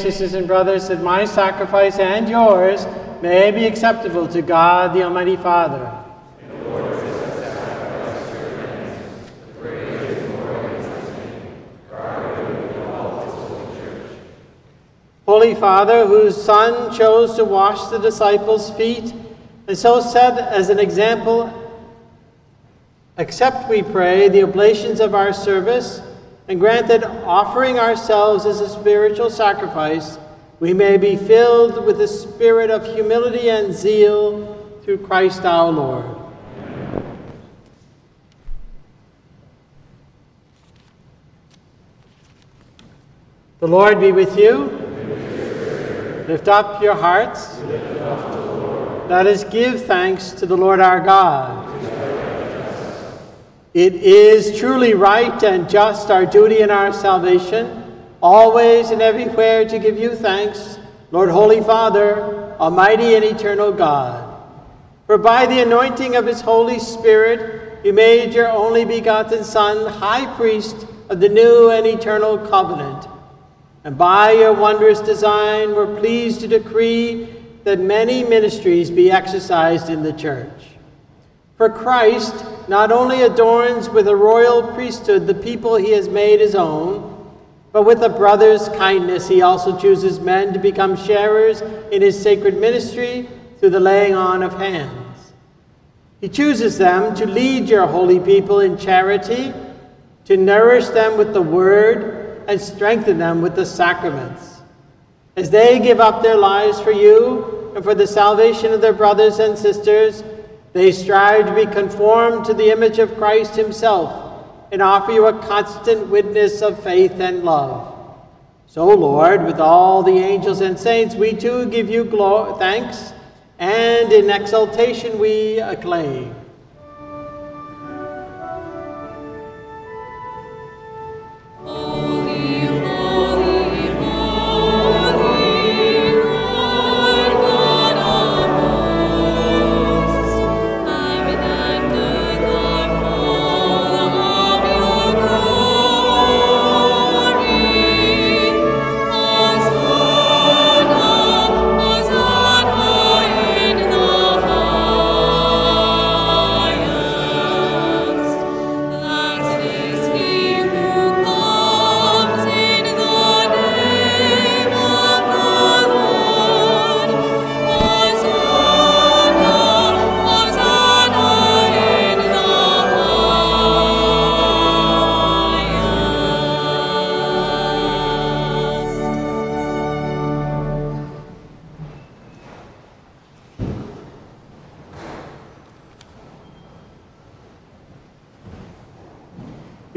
Sisters and brothers, that my sacrifice and yours may be acceptable to God, the Almighty Father. Holy Father, whose Son chose to wash the disciples' feet and so set as an example, accept, we pray, the oblations of our service and grant that offering ourselves as a spiritual sacrifice, we may be filled with the spirit of humility and zeal through Christ our Lord. The Lord be with you. Lift up your hearts. Let us give thanks to the Lord our God. It is truly right and just our duty and our salvation, always and everywhere to give you thanks, Lord Holy Father, Almighty and eternal God. For by the anointing of his Holy Spirit, you made your only begotten Son high priest of the new and eternal covenant. And by your wondrous design, were pleased to decree that many ministries be exercised in the church. For Christ not only adorns with a royal priesthood the people he has made his own, but with a brother's kindness he also chooses men to become sharers in his sacred ministry through the laying on of hands. He chooses them to lead your holy people in charity, to nourish them with the word, and strengthen them with the sacraments. As they give up their lives for you and for the salvation of their brothers and sisters, they strive to be conformed to the image of Christ himself and offer you a constant witness of faith and love. So, Lord, with all the angels and saints, we too give you thanks, and in exaltation we acclaim.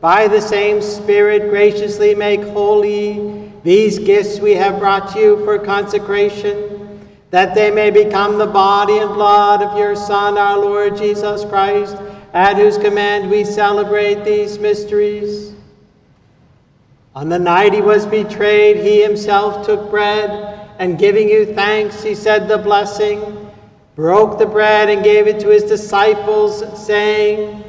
by the same Spirit, graciously make holy these gifts we have brought you for consecration, that they may become the body and blood of your Son, our Lord Jesus Christ, at whose command we celebrate these mysteries. On the night he was betrayed, he himself took bread, and giving you thanks, he said the blessing, broke the bread, and gave it to his disciples, saying,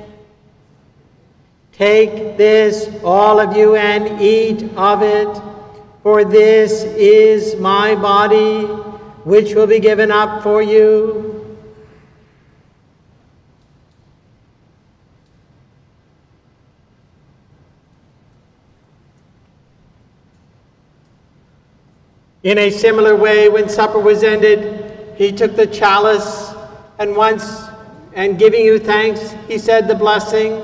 Take this, all of you, and eat of it, for this is my body, which will be given up for you. In a similar way, when supper was ended, he took the chalice, and once, and giving you thanks, he said the blessing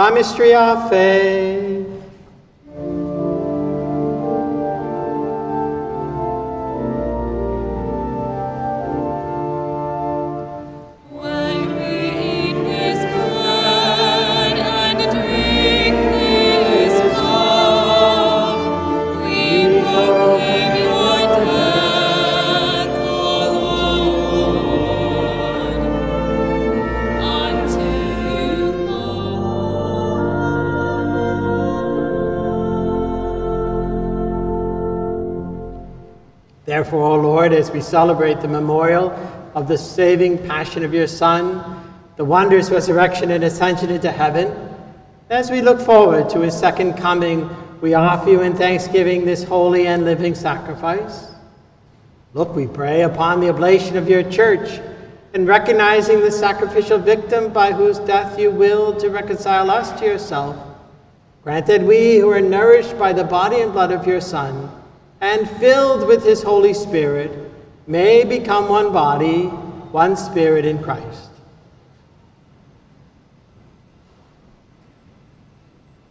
The mystery of faith. Therefore, O Lord, as we celebrate the memorial of the saving passion of your Son, the wondrous resurrection and ascension into heaven, as we look forward to his second coming, we offer you in thanksgiving this holy and living sacrifice. Look, we pray, upon the oblation of your church, and recognizing the sacrificial victim by whose death you willed to reconcile us to yourself. Grant that we who are nourished by the body and blood of your Son, and filled with his Holy Spirit, may become one body, one spirit in Christ.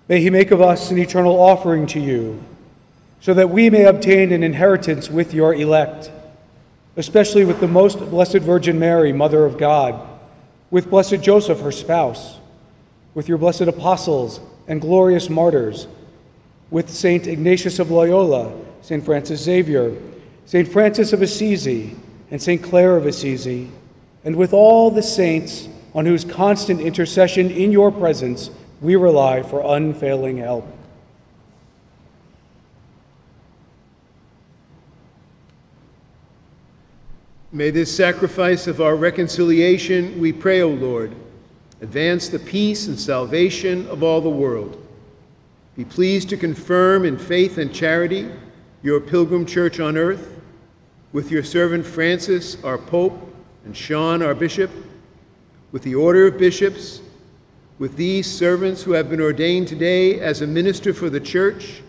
May he make of us an eternal offering to you, so that we may obtain an inheritance with your elect, especially with the most blessed Virgin Mary, Mother of God, with blessed Joseph, her spouse, with your blessed apostles and glorious martyrs, with Saint Ignatius of Loyola, Saint Francis Xavier, Saint Francis of Assisi, and Saint Clare of Assisi, and with all the saints on whose constant intercession in your presence we rely for unfailing help. May this sacrifice of our reconciliation, we pray, O Lord, advance the peace and salvation of all the world. Be pleased to confirm in faith and charity your pilgrim church on earth, with your servant Francis, our Pope, and Sean, our Bishop, with the order of bishops, with these servants who have been ordained today as a minister for the church,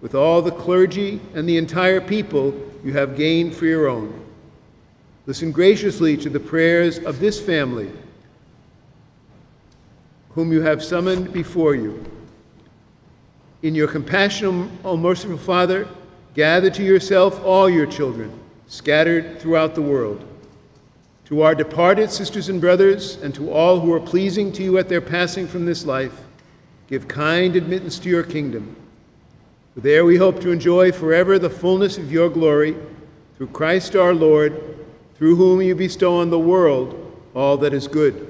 with all the clergy and the entire people you have gained for your own. Listen graciously to the prayers of this family, whom you have summoned before you. In your compassion, O merciful Father, gather to yourself all your children scattered throughout the world. To our departed sisters and brothers, and to all who are pleasing to you at their passing from this life, give kind admittance to your kingdom. For there we hope to enjoy forever the fullness of your glory, through Christ our Lord, through whom you bestow on the world all that is good.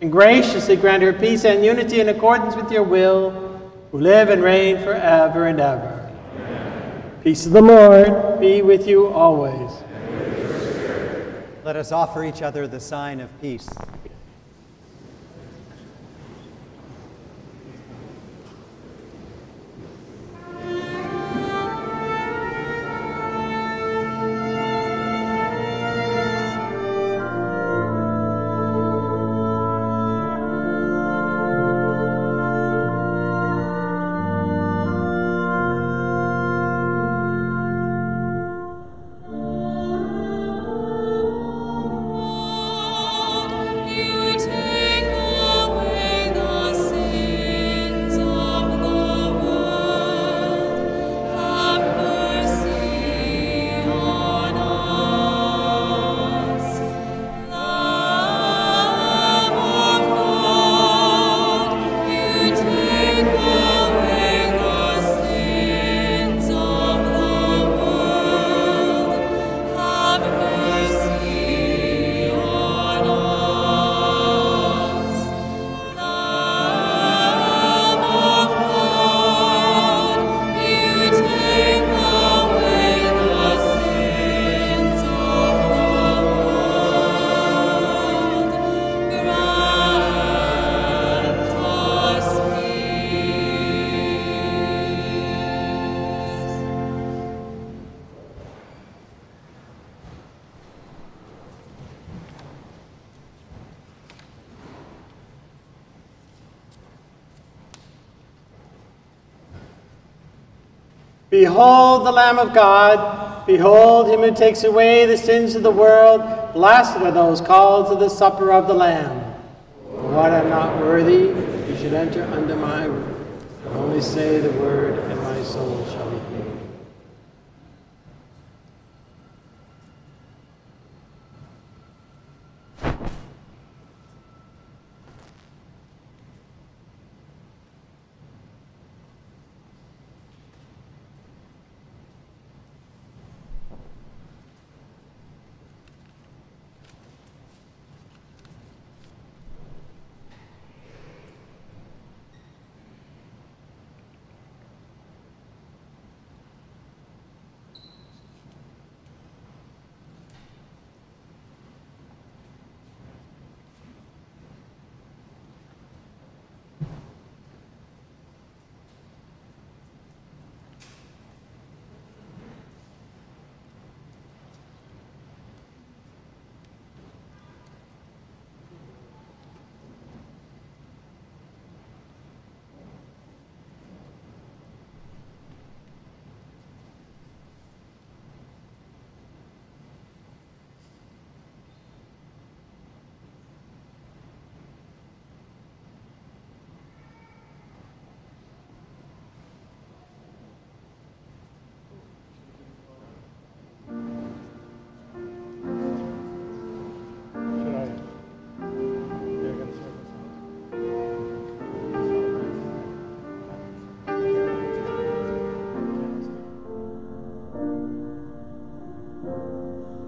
and graciously grant her peace and unity in accordance with your will, who live and reign forever and ever. Peace of the Lord be with you always. Let us offer each other the sign of peace. Behold the Lamb of God. Behold him who takes away the sins of the world. Blessed are those called to the supper of the Lamb. Lord, I am not worthy you should enter under my roof. Only say the word, うん。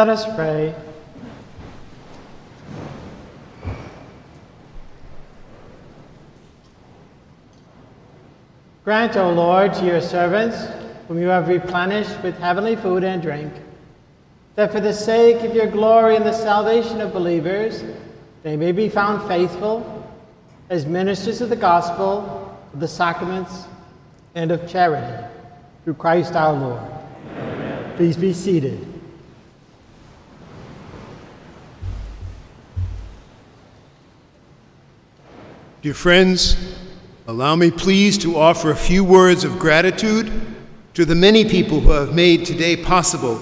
Let us pray. Grant, O Lord, to your servants, whom you have replenished with heavenly food and drink, that for the sake of your glory and the salvation of believers, they may be found faithful as ministers of the gospel, of the sacraments, and of charity. Through Christ our Lord. Please be seated. Dear friends, allow me please to offer a few words of gratitude to the many people who have made today possible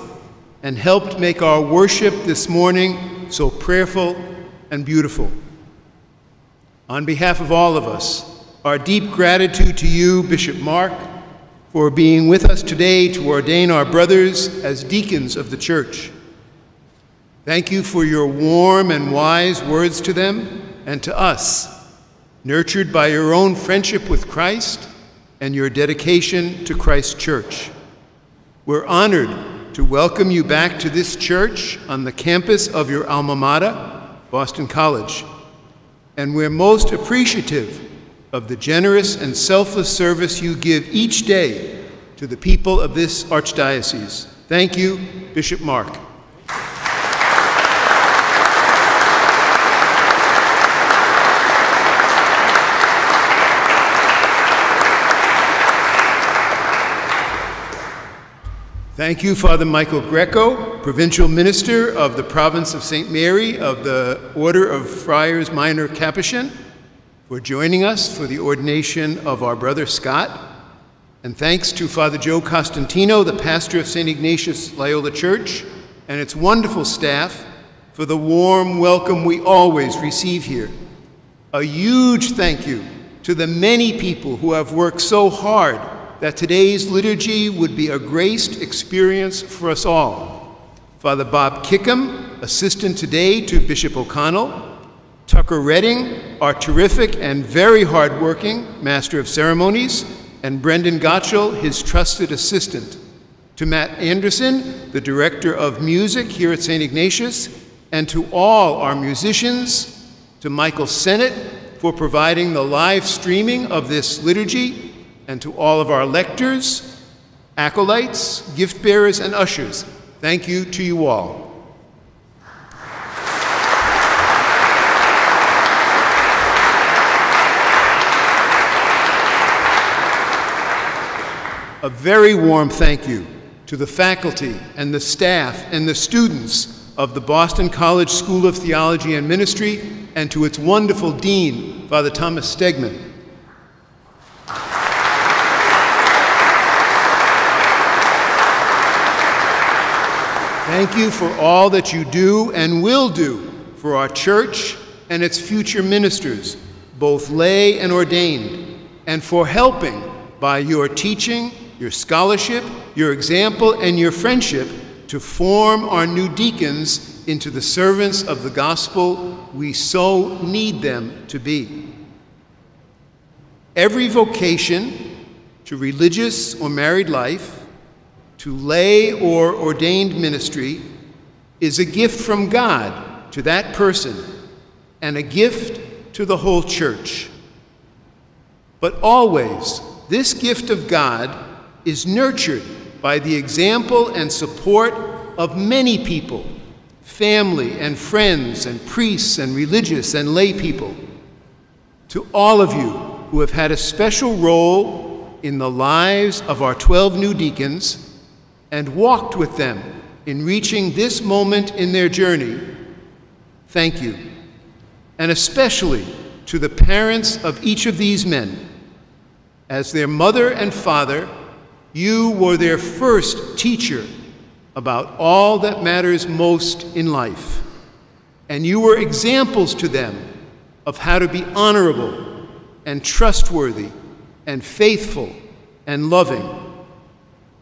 and helped make our worship this morning so prayerful and beautiful. On behalf of all of us, our deep gratitude to you, Bishop Mark, for being with us today to ordain our brothers as deacons of the church. Thank you for your warm and wise words to them and to us, nurtured by your own friendship with Christ and your dedication to Christ's church. We're honored to welcome you back to this church on the campus of your alma mater, Boston College. And we're most appreciative of the generous and selfless service you give each day to the people of this archdiocese. Thank you, Bishop Mark. Thank you, Father Michael Greco, Provincial Minister of the Province of St. Mary of the Order of Friars Minor Capuchin, for joining us for the ordination of our brother Scott. And thanks to Father Joe Costantino, the pastor of St. Ignatius Loyola Church, and its wonderful staff for the warm welcome we always receive here. A huge thank you to the many people who have worked so hard that today's liturgy would be a graced experience for us all. Father Bob Kickham, assistant today to Bishop O'Connell, Tucker Redding, our terrific and very hardworking Master of Ceremonies, and Brendan Gottschall, his trusted assistant. To Matt Anderson, the Director of Music here at St. Ignatius, and to all our musicians, to Michael Sennett for providing the live streaming of this liturgy, and to all of our lectors, acolytes, gift bearers, and ushers, thank you to you all. A very warm thank you to the faculty and the staff and the students of the Boston College School of Theology and Ministry and to its wonderful dean, Father Thomas Stegman. Thank you for all that you do and will do for our church and its future ministers, both lay and ordained, and for helping by your teaching, your scholarship, your example, and your friendship to form our new deacons into the servants of the gospel we so need them to be. Every vocation to religious or married life, to lay or ordained ministry, is a gift from God to that person and a gift to the whole church. But always, this gift of God is nurtured by the example and support of many people family and friends and priests and religious and lay people. To all of you who have had a special role in the lives of our 12 new deacons and walked with them in reaching this moment in their journey, thank you. And especially to the parents of each of these men. As their mother and father, you were their first teacher about all that matters most in life. And you were examples to them of how to be honorable and trustworthy and faithful and loving.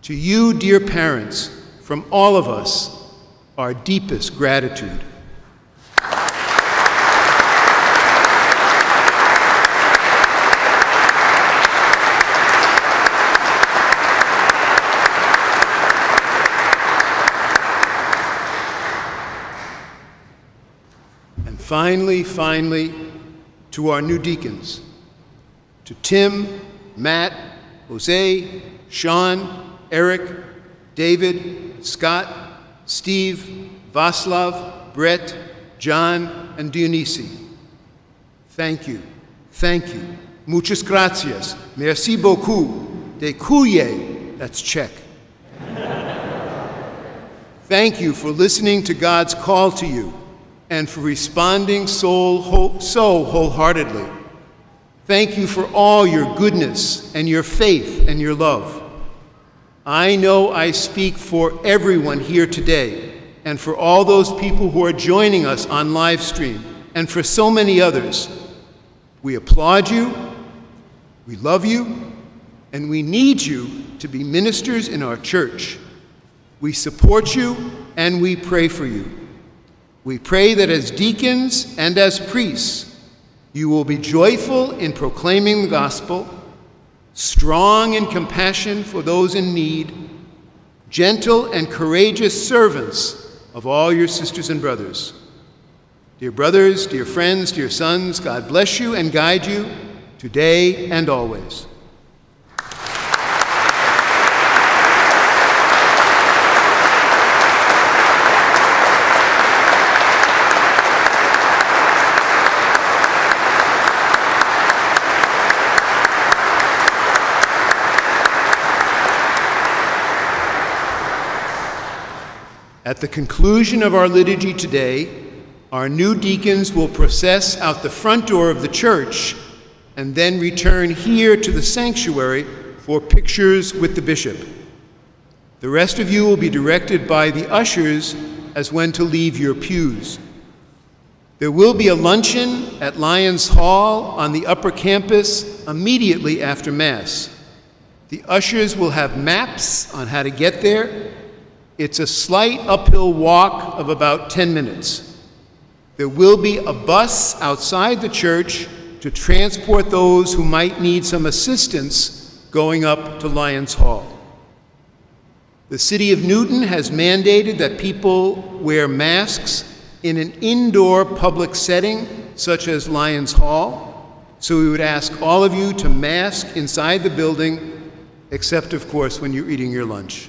To you, dear parents, from all of us, our deepest gratitude. And finally, finally, to our new deacons, to Tim, Matt, Jose, Sean, Eric, David, Scott, Steve, Vaslav, Brett, John, and Dionisi. Thank you. Thank you. Muchas gracias. Merci beaucoup. De cuye. That's Czech. Thank you for listening to God's call to you and for responding so, whole, so wholeheartedly. Thank you for all your goodness and your faith and your love. I know I speak for everyone here today and for all those people who are joining us on live stream and for so many others. We applaud you, we love you, and we need you to be ministers in our church. We support you and we pray for you. We pray that as deacons and as priests, you will be joyful in proclaiming the gospel, strong in compassion for those in need, gentle and courageous servants of all your sisters and brothers. Dear brothers, dear friends, dear sons, God bless you and guide you today and always. At the conclusion of our liturgy today, our new deacons will process out the front door of the church and then return here to the sanctuary for pictures with the bishop. The rest of you will be directed by the ushers as when to leave your pews. There will be a luncheon at Lyons Hall on the upper campus immediately after Mass. The ushers will have maps on how to get there. It's a slight uphill walk of about 10 minutes. There will be a bus outside the church to transport those who might need some assistance going up to Lyons Hall. The City of Newton has mandated that people wear masks in an indoor public setting, such as Lyons Hall, So we would ask all of you to mask inside the building, except, of course, when you're eating your lunch.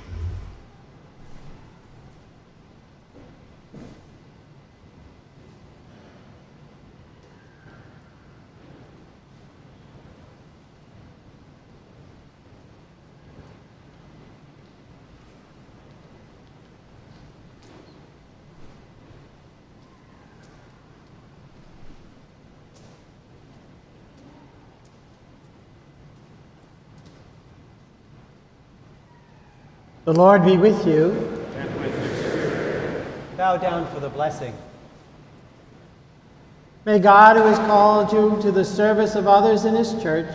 The Lord be with you. Bow down for the blessing. May God, who has called you to the service of others in his church,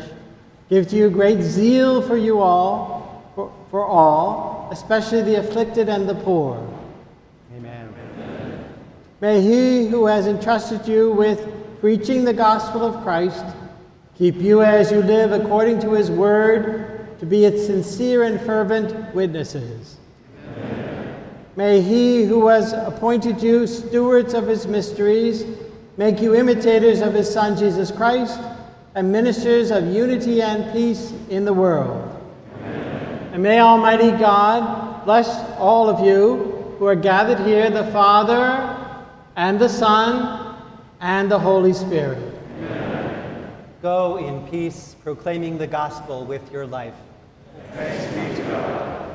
give to you great zeal for you all, for, for all, especially the afflicted and the poor. Amen. May he who has entrusted you with preaching the gospel of Christ keep you as you live according to his word to be its sincere and fervent witnesses. May he who has appointed you stewards of his mysteries make you imitators of his Son Jesus Christ and ministers of unity and peace in the world. And may Almighty God bless all of you who are gathered here, the Father and the Son and the Holy Spirit. Go in peace, proclaiming the gospel with your life. Thanks be to God.